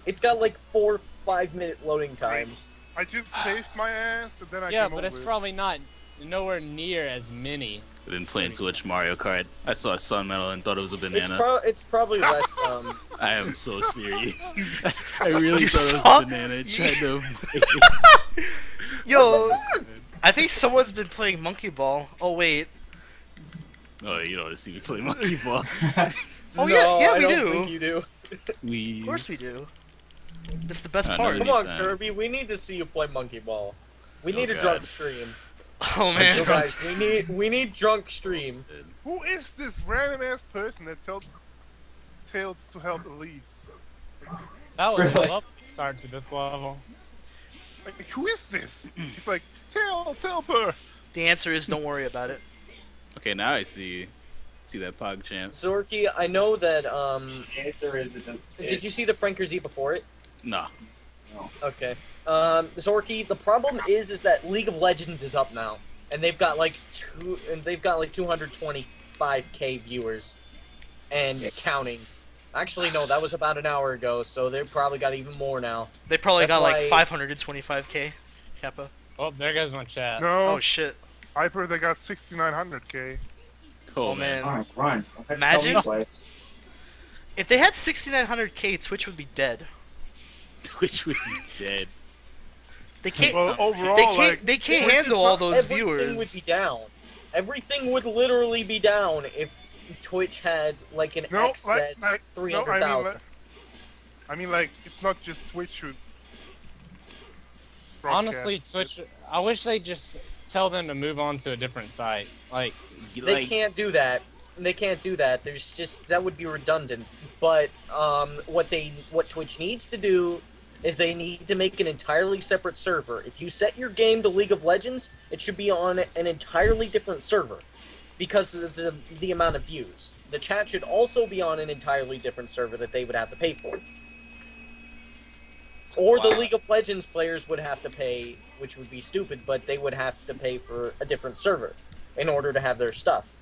It's got like four, five minute loading times. I just ah. saved my ass and then I yeah, came but it's over. probably not nowhere near as many. I've been playing too much Mario Kart. I saw a sun medal and thought it was a It's banana. pro it's probably less *laughs* um I am so serious. *laughs* I really You thought it was a banana. It tried to. *laughs* Yo, I think someone's been playing Monkey Ball. Oh wait. oh, you don't want to see me play monkey ball. Oh, no, yeah- yeah, I we don't do. think you do. Please. Of course we do. That's the best I part. Come on, Anytime. Kirby, we need to see you play Monkey Ball. We Oh, need a God. drunk stream. Oh man. So guys, we need we need drunk stream. Who is this random ass person that tells Tails to help Elise? That was Really? a lovely start to this level. Like, who is this? He's like, Tails, help her. The answer is don't worry about it. Okay, now I see. See that PogChamp? Zorky, I know that um The answer is it did you see the FrankerZ before it? Nah. No. Okay. Um, Zorky, the problem is, is that League of Legends is up now, and they've got like two, and they've got like 225k viewers, and counting. Actually, no, that was about an hour ago, so they've probably got even more now. They probably That's got like 525k. Kappa. Oh, there goes my chat. No, Oh shit. I've heard they got 6,900k. Oh, Oh, man. man. Run, run. Imagine- tell me twice. If they had 6900k, Twitch would be dead. *laughs* Twitch would be dead. They can't. Well, overall, they can't. like, they can't Twitch is handle all not- those Everything viewers. would be down. Everything would literally be down if Twitch had like an No, excess like, three no, I mean, like, I mean, like, it's not just Twitch who. Honestly, broadcasts Twitch. I wish they just tell them to move on to a different site. Like, They Like, can't do that. They can't do that. There's just that would be redundant. But um, what they what Twitch needs to do is they need to make an entirely separate server. If you set your game to League of Legends, it should be on an entirely different server because of the the amount of views. The chat should also be on an entirely different server that they would have to pay for. Or the League of Legends players would have to pay, which would be stupid, but they would have to pay for a different server in order to have their stuff.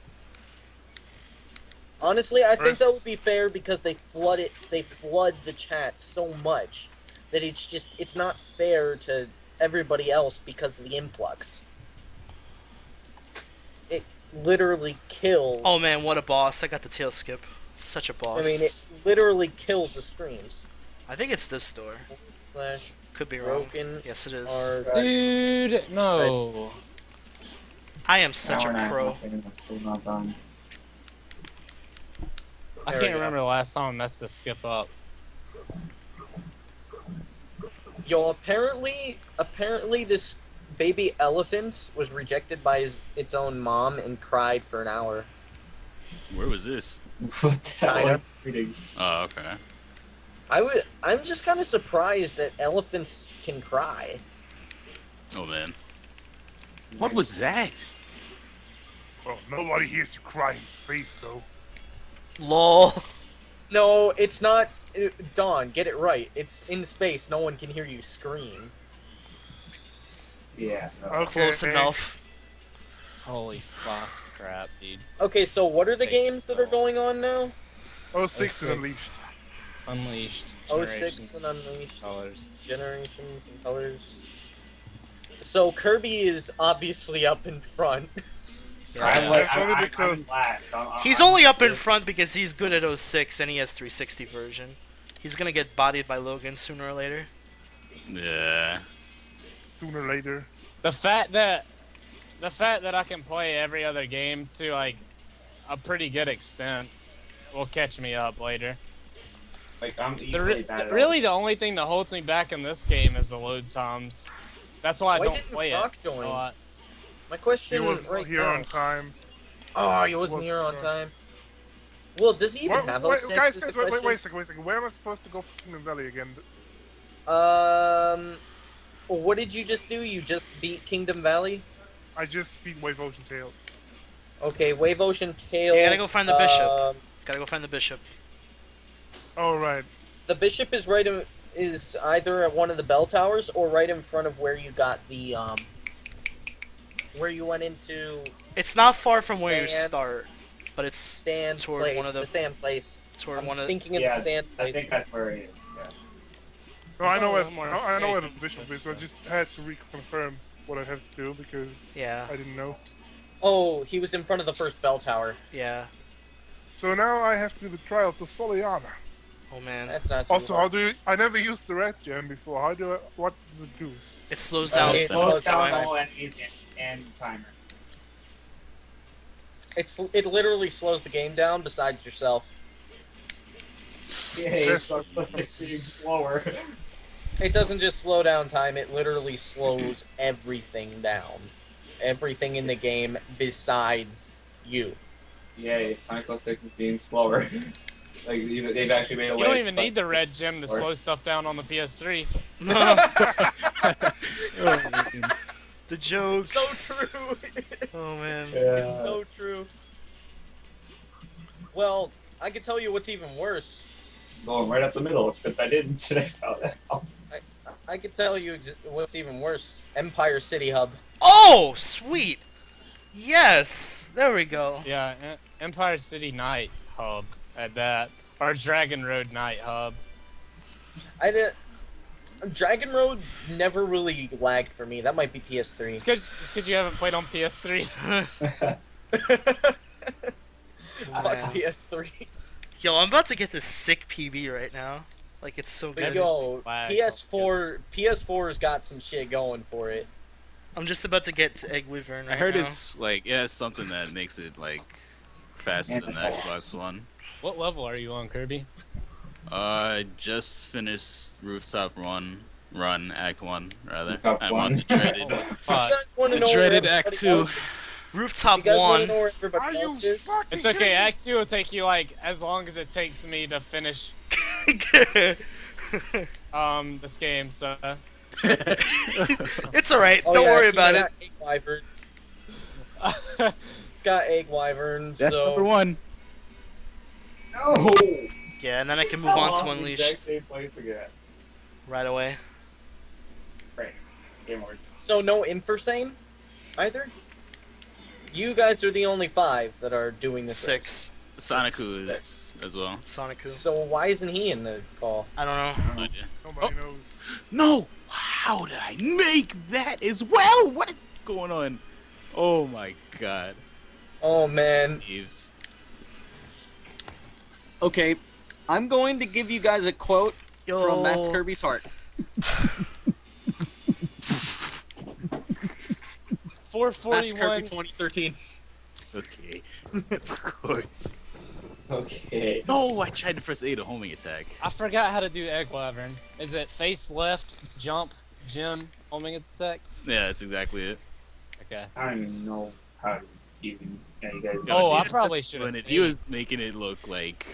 Honestly, I think that would be fair because they flood it. They flood the chat so much that it's just it's not fair to everybody else because of the influx. It literally kills. Oh man, what a boss! I got the tail skip. Such a boss. I mean, it literally kills the streams. I think it's this door. Flash Could be wrong. broken Yes, it is. are dude, no. I am such Hour a pro. I think I'm still not done. I There we can't remember the last time I messed this skip up. Yo, apparently, apparently this baby elephant was rejected by his its own mom and cried for an hour. Where was this? What the hell? China. Oh, okay. I would. I'm just kind of surprised that elephants can cry. Oh man. What was that? Well, nobody hears you cry in space, though. Lol. No, it's not. Uh, Dawn, get it right. It's in space. No one can hear you scream. Yeah. No. Okay. Close enough. Holy fuck, crap, dude. Okay, so what are the Okay, games that are going on now? Oh six and six. Unleashed. Unleashed. 06 and Unleashed. Colors. Generations and colors. So Kirby is obviously up in front. *laughs* Yes. I'm, I'm, I'm last. I'm, I'm, He's only up in front because he's good at 06 and he has 360 version. He's gonna get bodied by Logan sooner or later. Yeah. Sooner or later. The fact that the fact that I can play every other game to like a pretty good extent will catch me up later. Like I'm The equally re- bad really, the only thing that holds me back in this game is the load times. That's why I don't didn't play Fuck it join? a lot. My He question was right here now. on time. Oh, he wasn't was- here on time. Well, does he even What- have wait, 06? guys, guys, wait, wait, wait a second, wait a second. Where am I supposed to go for Kingdom Valley again? Um, what did you just do? You just beat Kingdom Valley? I just beat Wave Ocean Tails. Okay, Wave Ocean Tails. You gotta go find the bishop. um, Gotta go find the bishop. Oh right. the bishop is right in, is either at one of the bell towers or right in front of where you got the um where you went into It's not far from where you start, but it's sand Toward place. one of the- the sand place. toward I'm one of. thinking of Yeah, the sand place. I place. think that's where it is. Yeah. No, I know Oh, where I'm I I know where the mistaken. bishop is. I just had to reconfirm what I have to do because Yeah, I didn't know. Oh, he was in front of the first bell tower. yeah. So now I have to do the trials of Soleanna. Oh man, That's not. Also, hard. how do you, I never used the red gem before. How do I? What does it do? it slows Uh, down. it the slows Slows down time. all enemies and, and timer. It's it literally slows the game down. Besides yourself, Yeah, Yes. it's supposed slower. it doesn't just slow down time. It literally slows everything down. Everything in the game besides you. Yay, Sonic 06 is being slower. *laughs* like they've actually made a You way. don't even need the red gem to slow stuff down on the PS3. *laughs* *laughs* the jokes. so true. *laughs* Oh man. It's so true. Well, I can tell you what's even worse. Going right up the middle, except I didn't *laughs* today. *laughs* I can tell you ex- what's even worse. Empire City Hub. Oh, sweet. Yes, there we go. Yeah, Empire City Night Hub at that, or Dragon Road Night Hub. I did. Dragon Road never really lagged for me. That might be PS3. It's because you haven't played on PS3. *laughs* Fuck. PS3. Yo, I'm about to get this sick PB right now. Like it's so But good. yo, Lag. PS4 PS4's got some shit going for it. I'm just about to get to Egg Wyvern right I heard now. it's like it has something that makes it like faster than the Xbox One. What level are you on, Kirby? Uh, I just finished Rooftop Run, Run Act One rather. Rooftop I'm one. on the dreaded, *laughs* You Fuck. guys want to the know dreaded Act Two. else? Rooftop You guys want to one. Are you is? It's okay. kidding? Act two will take you like as long as it takes me to finish *laughs* um this game. So it's alright. Oh, Don't yeah, worry about it. Egg Wyvern. It's got Egg Wyvern, That's number so one. no! Yeah, and then I can move on to The Unleashed exact same place again. right away. Right. Game over. so no Infosame either. You guys are the only five that are doing this. Six. Sonic is as well. Sonic who? So why isn't he in the call? I don't know. No idea. Nobody oh. knows. No! How did I make that as well? What is going on? Oh my god. Oh man. Eves. Okay, I'm going to give you guys a quote Yo. from Master Kirby's heart. four Master forty Kirby one. 2013. Okay. *laughs* of course. Okay. No, I tried to press A to homing attack. I forgot how to do Egg Wyvern. Is it face left, jump, gem, homing attack? Yeah, that's exactly it. Okay. I don't even know how to even. Yeah, you guys. Oh, I oh, *laughs* probably should have doing it. He was making it look like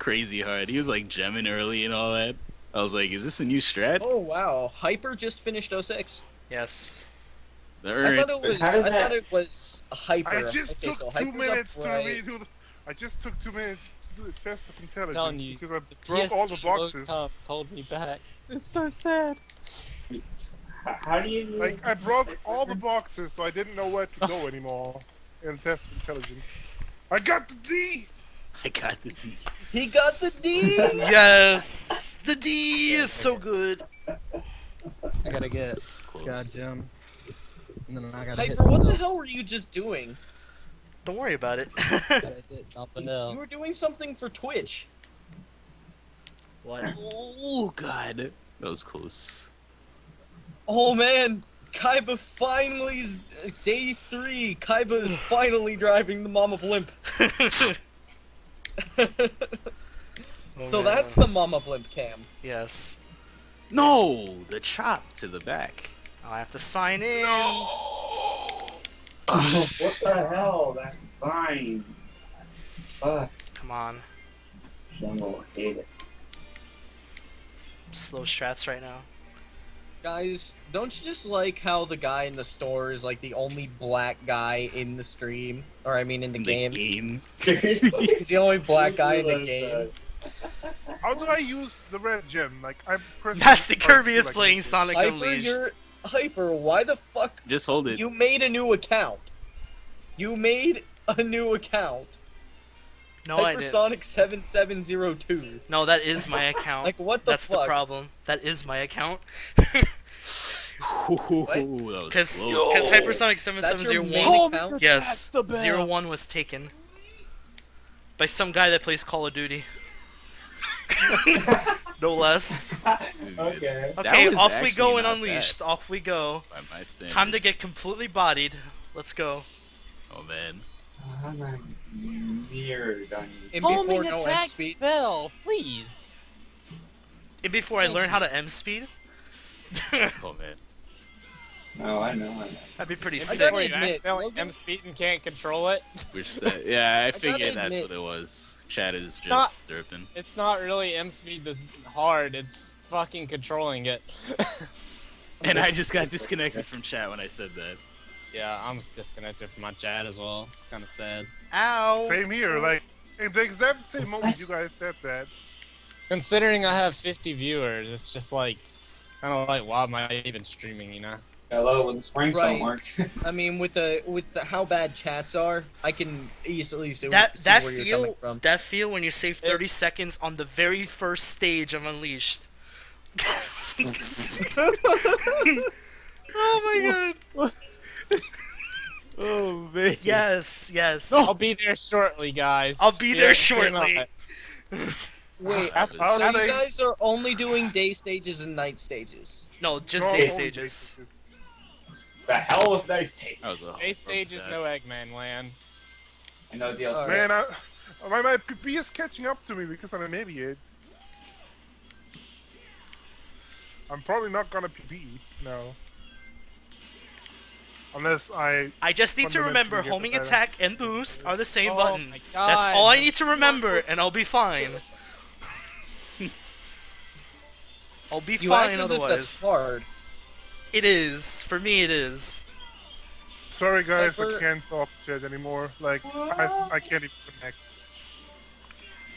crazy hard. He was like gemming early and all that. I was like, is this a new strat? Oh wow, Hyper just finished 06. Yes. The I thought it was. How does I thought it was Hyper. I just okay, took so two minutes to right. redo the. I just took two minutes to do the test of intelligence you, because I The broke all the PS3 low boxes. hold me back. It's so sad. How, how do you? Like I broke all the boxes, so I didn't know where to go anymore in the test of intelligence. I got the D. I got the D. He got the D. *laughs* Yes, the D is so good. I gotta get It's Sky close. And then I gotta hit Hyper, what the hell were you just doing? Don't worry about it. Gotta *laughs* hit Alpha You were doing something for Twitch. what? Oh god, that was close. Oh man, Kaiba finally's uh, day three. Kaiba is *sighs* finally driving the Mama Blimp. *laughs* *laughs* so oh, man. that's the Mama Blimp cam. Yes. No, the chop to the back. I have to sign in. *laughs* what the hell? That's fine. Fuck. Come on. Jungle, hate it. Slow strats right now. Guys, don't you just like how the guy in the store is like the only black guy in the stream? Or I mean in the In game. game. *laughs* He's the only black guy in the game. How do I use the red gem? Like I press. Nasty R2 Kirby is like playing this. Sonic Hyper, Unleashed. you're Hyper, why the fuck Just hold it. you made a new account? You made a new account. No, Hypersonic seven seven zero two. No, that is my *laughs* account. Like what the That's fuck? the problem. That is my account. Ooh, Because. *laughs* Hypersonic seven seven That's zero your one. Yes, zero one was taken by some guy that plays Call of Duty. *laughs* no less. Okay. Okay, off we go and not Unleashed. Off we go. By my. Time to get completely bodied. Let's go. Oh man. Oh, I'm not near done. And before Homing no attack end speed. Phil, please. And before I learn how to M speed, *laughs* Oh man. No, I know, I know. that'd be pretty I sick. gotta Before you admit, Logan- M speed and can't control it. Which that, yeah, *laughs* I gotta figured that's admit- what it was. Chat is just not- derping. It's not really M speed this hard. It's fucking controlling it. *laughs* And I just got disconnected from chat when I said that. yeah, I'm disconnected from my chat as well. It's kind of sad. Ow! Same here. Like in the exact same moment you guys said that. Considering I have 50 viewers, it's just like kind of like why am I even streaming? You know? Hello, when the springs Right. don't work. *laughs* I mean, with the with the, how bad chats are, I can easily see, That see that where you're feel coming from. that feel when you save 30 seconds on the very first stage of Unleashed. *laughs* *laughs* oh my god! Oh man. Yes, yes. I'll be there shortly, guys. I'll be there shortly. *laughs* Wait, I, I so you saying- guys are only doing day stages and night stages? No, just No, day stages. the hell with nice tape. That was a Space stage is no Eggman land. I know DLC. Alright. Man, I, my my PP is catching up to me because I'm an idiot. I'm probably not gonna PP. No. Unless I I just need to remember homing attack and boost are the same Oh button. That's all I need to remember, and I'll be fine. *laughs* I'll be You fine act as if that's hard. It is. For me, it is. sorry guys, Hyper- I can't talk chat anymore. Like I I can't even connect.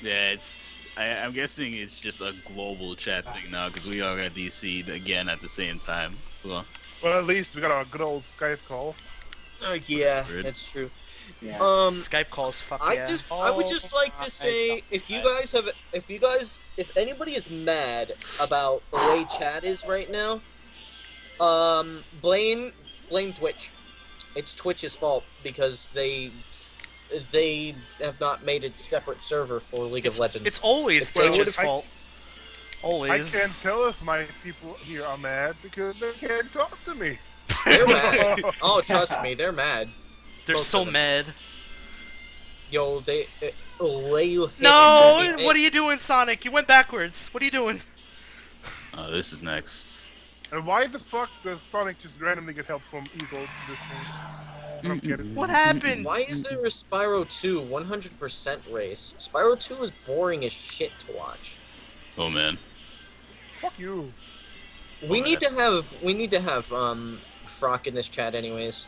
Yeah, it's. I, I'm guessing it's just a global chat thing now because we all got DC'd again at the same time. So Well, at least we got a good old Skype call. Uh, yeah, Weird. that's true. Yeah. Um, Skype calls, fuck I yeah. just I would just like Oh, to say if you guys have if you guys if anybody is mad about the way chat is right now, um blame blame Twitch. It's Twitch's fault because they they have not made a separate server for League It's, of Legends. it's always If they Twitch's would've- I- fault. I can't tell if my people here are mad because they can't talk to me. They're mad. *laughs* oh, trust me, they're mad. They're both so mad. Yo, they uh, lay you. No! What are you doing, Sonic? You went backwards. What are you doing? uh, this is next. And why the fuck does Sonic just randomly get help from Eagles in this game? I don't get it. What happened? Why is there a Spyro 2 100% race? Spyro 2 is boring as shit to watch. Oh man. Fuck you. We need to have we need to have um Frock in this chat anyways.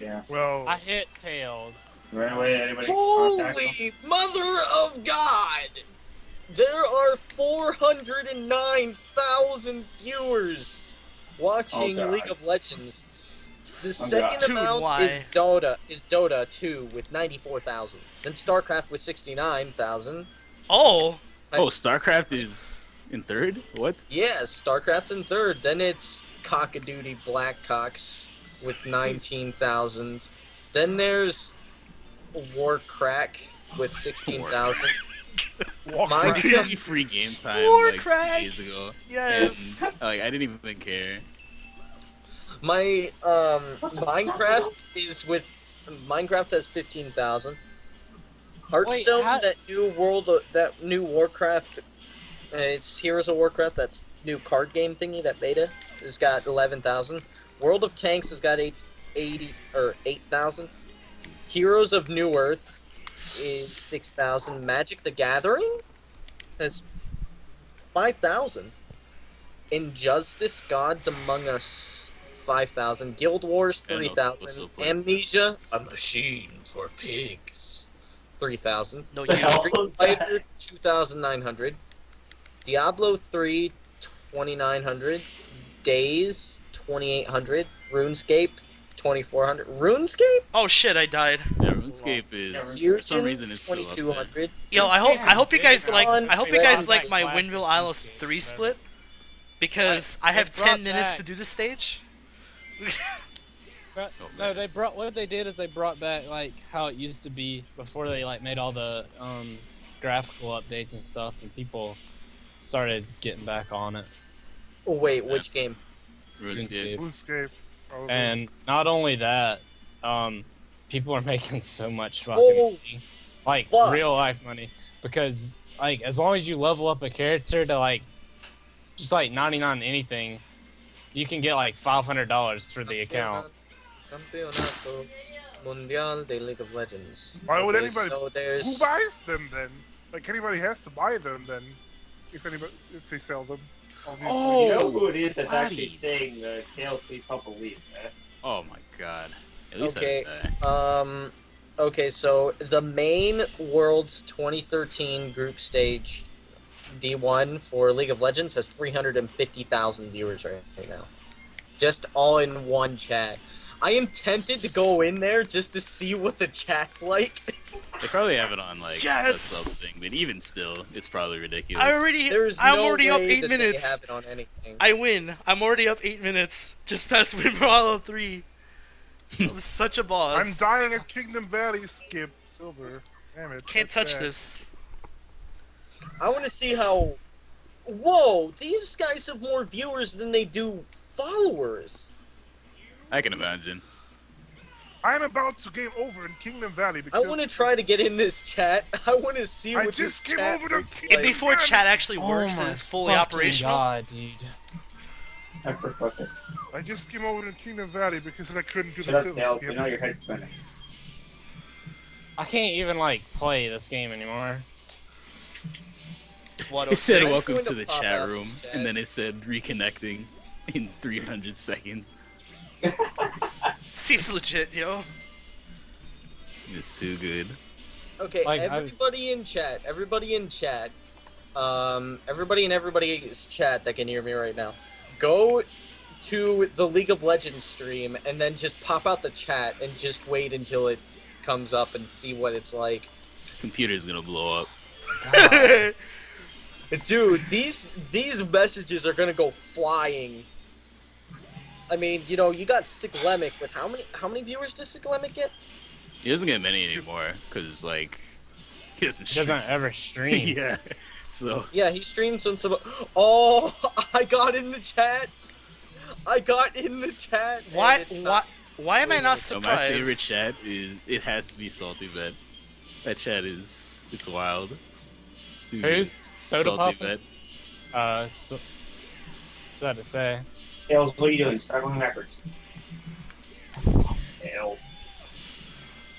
yeah. Well, I hit tails. Ran away. Anybody? Holy mother of God! There are 409,000 viewers watching Oh, League of Legends. The second Dude, amount why? is Dota is Dota 2 with 94,000. Then StarCraft with 69,000. Oh, Oh, StarCraft is in third? What? Yes, StarCraft's in third. Then it's Cockadoodie Blackhawks with 19,000. Then there's Warcrack with 16,000. Walk *laughs* Mine right. They said- gave me free game time Warcraft! like two days ago. yes. And, like I didn't even care. My um Minecraft is with Minecraft has 15,000. Hearthstone, how- that new world, that new Warcraft, it's Heroes of Warcraft. That's new card game thingy. That beta has got 11,000. World of Tanks has got eight, 80 or 8,000. Heroes of Newerth is 6,000. Magic the Gathering has 5,000. Injustice Gods Among Us 5,000. Guild Wars 3,000. what's up, like- Amnesia A Machine for Pigs 3,000. No, you. hell Street? Fighter 2,900. Diablo 3 2,900. DayZ 2,800. RuneScape 2,400. RuneScape? Oh shit, I died. Yeah, RuneScape is for some reason it's still up there. 2,200. Yo, I hope I hope you guys like I hope you guys like my flash Windmill game Isles three split because I I- have ten minutes to do the stage. No, they brought what they did is they brought back like how it used to be before they like made all the um graphical updates and stuff, and people started getting back on it. Oh, wait, which game? RuneScape. RuneScape. probably. And not only that, um, people are *laughs* making so much fucking Oh, money, like fuck. real life money, because like as long as you level up a character to like just like 99 anything, you can get like $500 for the account. Campeonato Mundial de League of Legends. Why would Okay, anybody- So there's Who buys them then? Like anybody has to buy them then, if anybody if they sell them. Obviously. Oh, You know who it is that's buddy. actually saying the Tails please help beliefs, eh? Oh my god. At least Okay. I didn't die. Um, okay, so the main Worlds 2013 group stage D1 for League of Legends has 350,000 viewers right, right now. Just all in one chat. I am tempted to go in there just to see what the chat's like. *laughs* They probably have it on like Yes! a thing, but even still, it's probably ridiculous. I already There's I'm no already up eight minutes. Have it on anything. I win. I'm already up eight minutes. Just past *laughs* Windmill Isle three. I'm *laughs* such a boss. I'm dying at Kingdom Valley. Skip silver. Damn it. Can't touch bad. this. I want to see how. Whoa! These guys have more viewers than they do followers. I can imagine. I'm about to game over in Kingdom Valley because I want to try to get in this chat. *laughs* I want to see I what just this came chat over to looks Kingdom like. Before chat actually Oh works and my is fully fucking operational. God, dude. I forgot it. I just came over to Kingdom Valley because I couldn't do Shut the up, silver Tails. skip. We know your head's spinning. I can't even like play this game anymore. It said welcome to to the chat room, chat. and then it said reconnecting in 300 seconds. *laughs* Seems legit, yo. It's too good. Okay, Like, I- everybody in chat, everybody in chat, um, everybody in everybody's chat that can hear me right now, go to the League of Legends stream and then just pop out the chat and just wait until it comes up and see what it's like. Computer's gonna blow up. *laughs* Dude, these these messages are gonna go flying. I mean, you know, you got Siglemic with how many how many viewers does Siglemic get? He doesn't get many anymore, cause like *laughs* he doesn't He stream. doesn't ever stream. *laughs* yeah. So Yeah, he streams on some. Oh, *laughs* I got in the chat. I got in the chat. Why? it's Why? not- Why am I not surprised? So my favorite chat is it has to be Salty Vet. That chat is it's wild. It's. Who's soda Salty pop? Vet. Uh, so, what's that to say? Tails, what are you doing? Struggling backwards. Tails.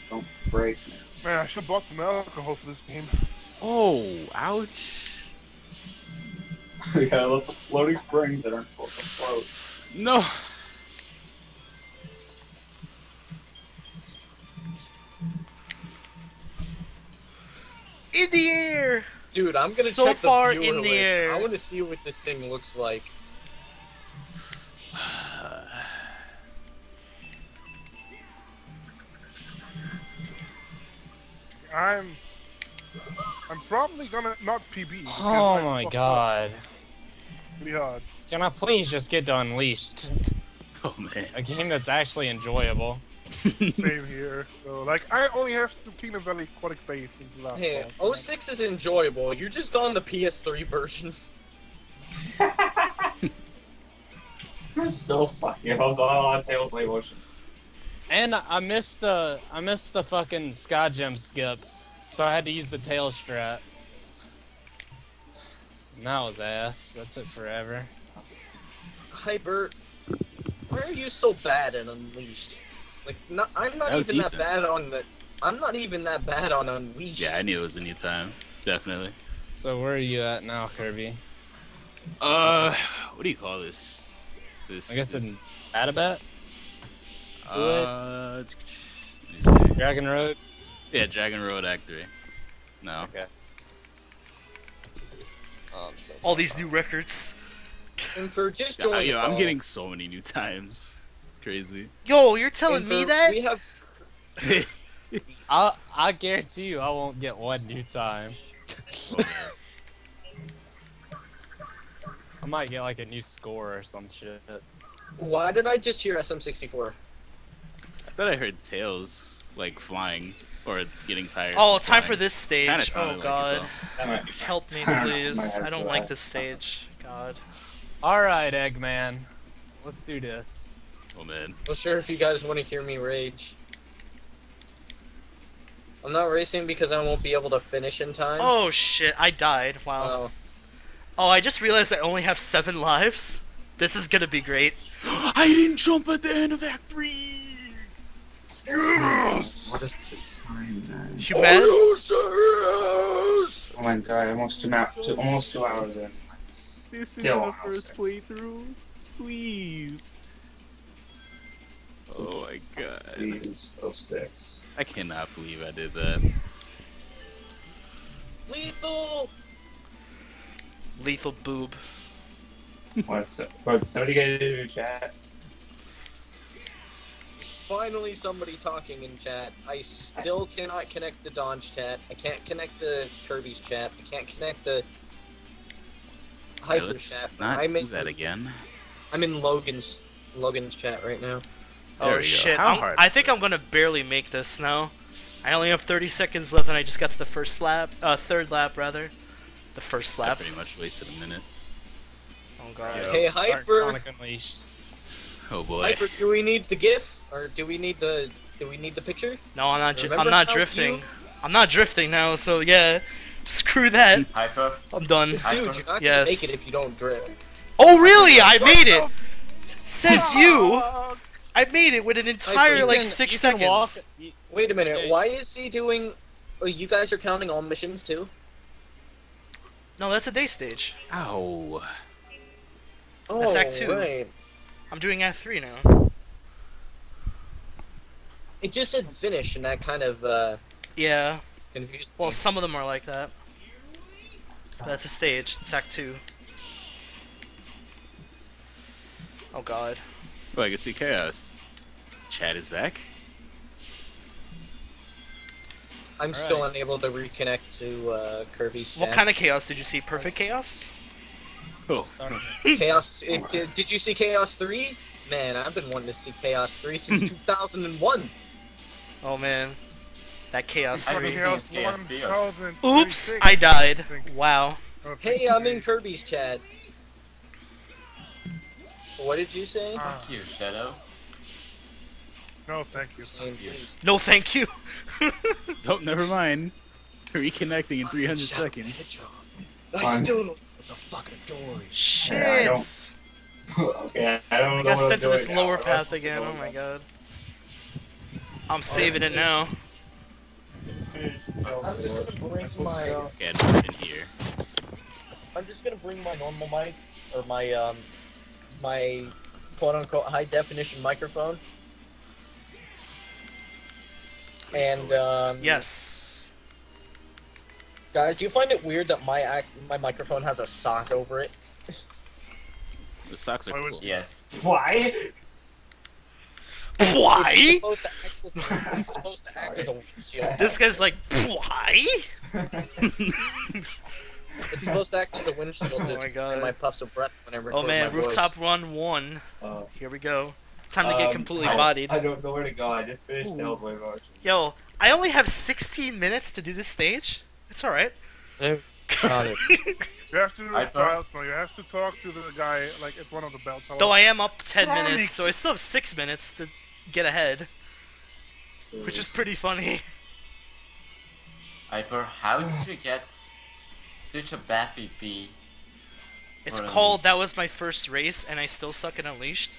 Don't break. Man, I should have bought some alcohol for this game. Oh, ouch. we got lots of floating springs that aren't supposed to float. No. in the air. Dude, I'm gonna So check the far viewer in the list. air. I want to see what this thing looks like. I'm I'm probably gonna not PB. Oh I my god. Hard. Can I please just get to Unleashed? *laughs* Oh man. A game that's actually enjoyable. *laughs* Same here. So, like, I only have to Kingdom Valley Aquatic Base in the last Yeah, 06 is enjoyable. You're just on the PS3 version. *laughs* I'm still fucking hold on, Tails Wave Ocean. And I missed the I missed the fucking Sky Gem skip, so I had to use the tail strat. And that was ass. That took forever. Hyper, why are you so bad at Unleashed? Like, not, I'm not That even decent. that bad on the. I'm not even that bad on Unleashed. Yeah, I knew it was a new time. Definitely. So where are you at now, Kirby? Uh, what do you call this? This. I guess this, in Adabat? Uh, let me see. Dragon Road? Yeah, Dragon Road Act Three. No. Okay. Oh, I'm so All these new records. And for just Yeah, yo, I'm getting so many new times. It's crazy. Yo, you're telling and me that? We have *laughs* I I guarantee you I won't get one new time. I might get like a new score or some shit. Why did I just hear SM64? I thought I heard tails like flying or getting tired. Oh, of time for this stage. Oh like god. though. That Help me, *laughs* please. I don't like this stage. God. Alright, Eggman. Let's do this. Oh man. Well, sure, if you guys want to hear me rage. I'm not racing because I won't be able to finish in time. Oh shit, I died. Wow. Oh. Oh, I just realized I only have seven lives. This is gonna be great. *gasps* I didn't jump at the end of Act Three. What is the time, man? Human. Oh my god, almost two, now, two, almost two hours in. This is Still the on first six. playthrough. Please. Oh my god. Please, 06. I cannot believe I did that. Lethal! Lethal boob. What's what's somebody get into your chat? Finally, somebody talking in chat. I still cannot connect the Don's chat. I can't connect the Kirby's chat. I can't connect the Hey, Hyper let's chat. not I'm do in, that again. I'm in Logan's Logan's chat right now. There Oh shit. How I'm- hard I think it? I'm gonna barely make this now. I only have 30 seconds left and I just got to the first lap. Uh, third lap, rather. The first I pretty much wasted a minute. Oh god. Yo, Hey, start Hyper. Unleashed. Oh boy. Hyper, do we need the GIF or do we need the do we need the picture? No, I'm not. Remember I'm not drifting. you- I'm not drifting now. So yeah, screw that. Hyper? I'm done. Dude, you're not gonna make it if you don't drift. Oh really? I made it. Says you. I made it with an entire You like can- six you can walk- seconds. Wait a minute. Why is he doing? Oh, you guys are counting all missions too. No, that's a day stage. Ow. Oh, That's Act Two. Right. I'm doing Act Three now. It just said finish, and that kind of uh, Yeah. confused Well, me. some of them are like that. But that's a stage. It's Act Two. Oh god. Oh, I can see chaos. Chad is back. I'm still Alright. unable to reconnect to uh, Kirby's What chat. kind of chaos did you see? Perfect chaos? Oh, *laughs* chaos? It, did, did you see Chaos Three? Man, I've been wanting to see Chaos Three since 2001. Oh man. That chaos three. haven't Chaos seen his JSP. 1036, Oops, I died. Wow. Hey, I'm in Kirby's chat. What did you say? Ah, you, Shadow. No, thank you. Saying, please. No, thank you. *laughs* oh, never mind. Reconnecting in 300 seconds. I Fine. still don't know what the fucking door is. Shit. Yeah, I I, don't- *laughs* okay, I don't know. got what sent I'm to this doing now. lower path again. Oh my god. I'm saving it now. I'm just gonna bring my. Uh, Okay, in here. I'm just gonna bring my normal mic or my um my quote unquote high definition microphone. And um, Yes. guys, do you find it weird that my ac- my microphone has a sock over it? The socks are Why would- cool. Yes. Why? *laughs* Why? It's supposed to act as, it's supposed to act as a windshield. This guy's like, why? *laughs* It's supposed to act as a windshield Oh my my God. my puffs of breath whenever. Oh man, my voice. rooftop run one. Uh, Here we go. Time to get um, completely I- bodied. I don't know where to go. I just finished Tails Way of Archie. Yo, I only have 16 minutes to do this stage. It's alright. Got it. *laughs* You have to do the thought- trials now. You have to talk to the guy like at one of the bell towers. Though I am up 10 Sonic! minutes, so I still have 6 minutes to get ahead. Which is pretty funny. Hyper, how did you get such a bad BP? It's Or called That Was My First Race, and I still suck at Unleashed.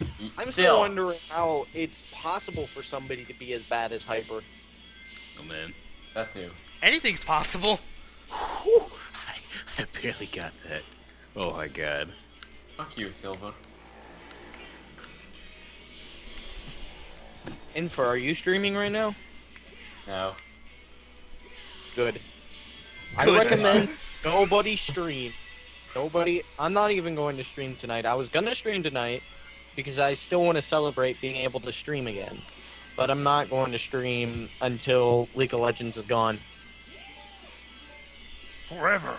Y- I'm still Still, wondering how it's possible for somebody to be as bad as Hyper. Oh man. that too. Anything's possible. Whew. I, *laughs* I barely got that. Oh my god. Fuck you, Silver. Infer, are you streaming right now? No. Good. I recommend nobody stream. Nobody. I'm not even going to stream tonight. I was gonna stream tonight because I still want to celebrate being able to stream again. But I'm not going to stream until League of Legends is gone. forever.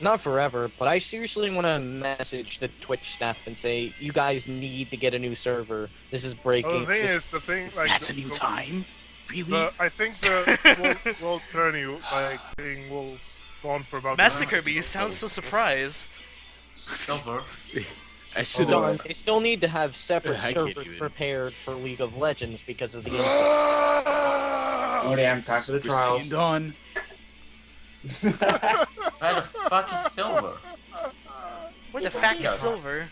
Not forever, but I seriously want to message the Twitch staff and say, you guys need to get a new server. This is breaking. Well, the thing is, the thing like That's the, a new the- time? Really? The, I think the world, *laughs* world tourney like thing will go on for about. Master Kirby, you sound so surprised. Silver. I should have. they still need to have separate I servers prepared for League of Legends because of the. Ah! Oh damn, time for the trials. Dawn. *laughs* Where the fuck is Silver? What the fuck is silver?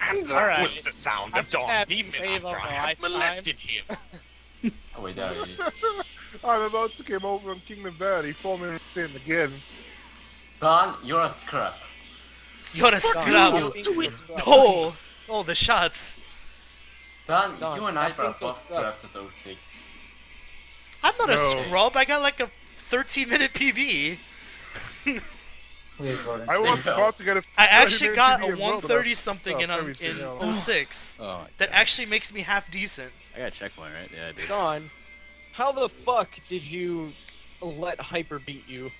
And that Alright. was the sound I of just Dawn had to Demon save after I my had molested him. *laughs* Oh wait, there it is. *laughs* I'm about to come over on Kingdom Valley. Four minutes in again. Don, you're a scrap. You're a scrub. Do it. Oh, oh, the shots. Don, Don, you and I I are think both so, sir. scraps at 06. I'm not a scrub. I got like a 13 minute PB. *laughs* Please, Gordon. I was about to get a. I actually 30 got a TV as well, 130 something oh, in um, in 06. Oh That actually makes me half decent. I got a checkpoint, right? Yeah, I did. Don, how the fuck did you let Hyper beat you?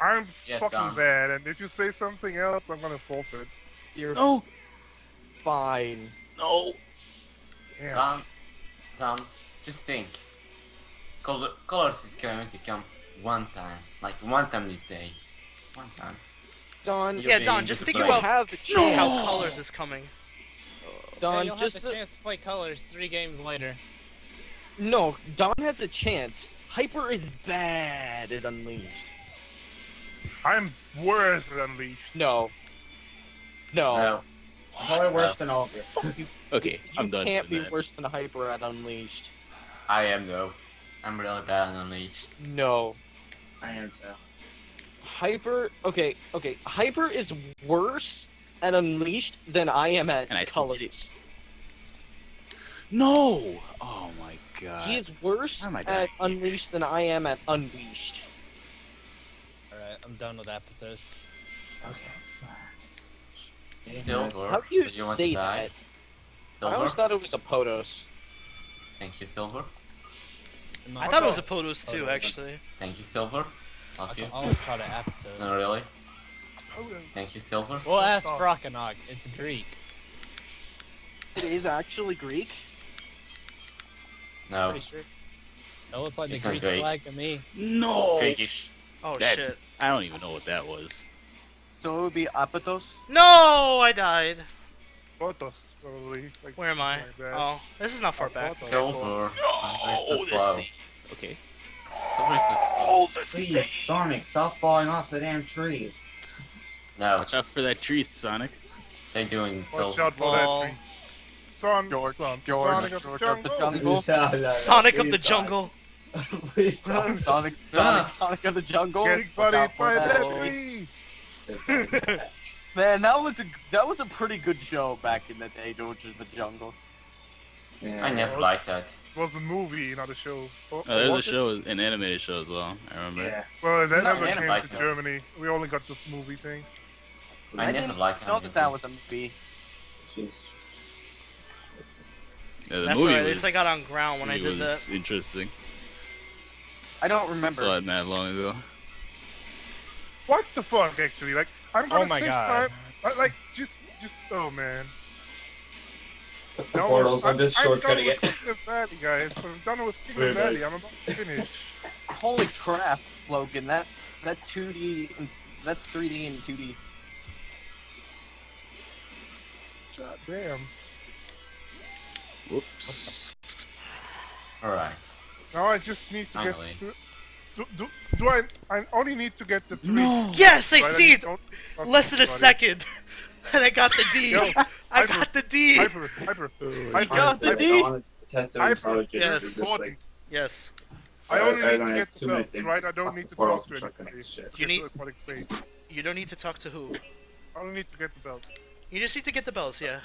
I'm Yes, fucking um, bad, and if you say something else, I'm gonna forfeit. You're No. fine. No. Damn. Don, Don, just think. Col- Colors is going to come one time. Like one time this day. One time. Don, You're Yeah, being Don, just think displayed. about have the how. Colors is coming. Hey, Don, you'll just have the chance to play colors three games later. no. Don has a chance. Hyper is bad at Unleashed. I'm worse than Unleashed. No. No. No. Probably worse than all of you. Okay, You I'm done. You can't be that. worse than Hyper at Unleashed. I am though. I'm really bad at Unleashed. No. I am too. Hyper. Okay. Okay. Hyper is worse at Unleashed than I am at And I Colors. No. Oh my god. He is worse Why am I at dying? Unleashed than I am at Unleashed. Alright, I'm done with Apatos. Silver. How do you you want say to die? that? I always thought it was a Potos. Thank you, Silver. I thought it was a POTOS too, actually. Thank you, Silver. I Love you. almost called it Apatos. No, really. Thank you, Silver. We'll ask Oh. It's Greek. It is actually Greek. No. Pretty sure. It looks like It's the not Greek Greek. flag to me. No. Greekish. Oh That- shit. I don't even know what that was. So it would be Apatos. No, I died. Photos, probably. Like, Where am I? like. Oh, this is not far back. Silver. Oh, so this slow. safe. Okay. Silver is so slow. Oh, Please, Sonic, stop falling off the damn tree. No, Watch out for that tree, Sonic. they're doing Watch Silver. out for Ball. that tree. Son, George, son, George, Sonic of the George of the jungle. jungle. No, no, no, Sonic of the jungle. Please stop. Sonic, *laughs* Sonic, Ah. Sonic of the jungle. Get Look buddied by that that. tree. *laughs* Man, that was a that was a pretty good show back in the day, George of the Jungle. Yeah. I never liked that. It was a movie, not a show. Oh, Oh, there's a was it? show, an animated show as well. I remember. Yeah. Well, that never I came to that. Germany. We only got the movie thing. I, never didn't liked know that that that was a movie. Jeez. Yeah, the That's movie why at least I got on ground when I did was that. Interesting. I don't I remember. saw it not long ago. What the fuck, actually? Like, I'm gonna Oh my save God. time. Like, like, just, just, oh man. Put the That portals. was- I'm just I'm shortcutting done it. with Kingdom Valley, guys. I'm done with Kingdom Really? Valley. I'm about to finish. Holy crap, Logan! That that 2D, and- that's 3D and 2D. God damn. Whoops. Alright. Now I just need to Finally. get. To, do, do, do I? I only need to get the three. No. Yes, I right? see it. don't talk Less than a second, *laughs* and I got the D. *laughs* Yo, I Hyper, got the D. Hyper, hyper, hyper. got the hyper. D. I wanted to test their Hyper. Yes. and Yes. I only I need don't to get the too belts, right? I don't need to talk to anybody. You need- to Aquatic Base. You don't need to talk to who. I only need to get the belts. You just need to get the bells, yeah.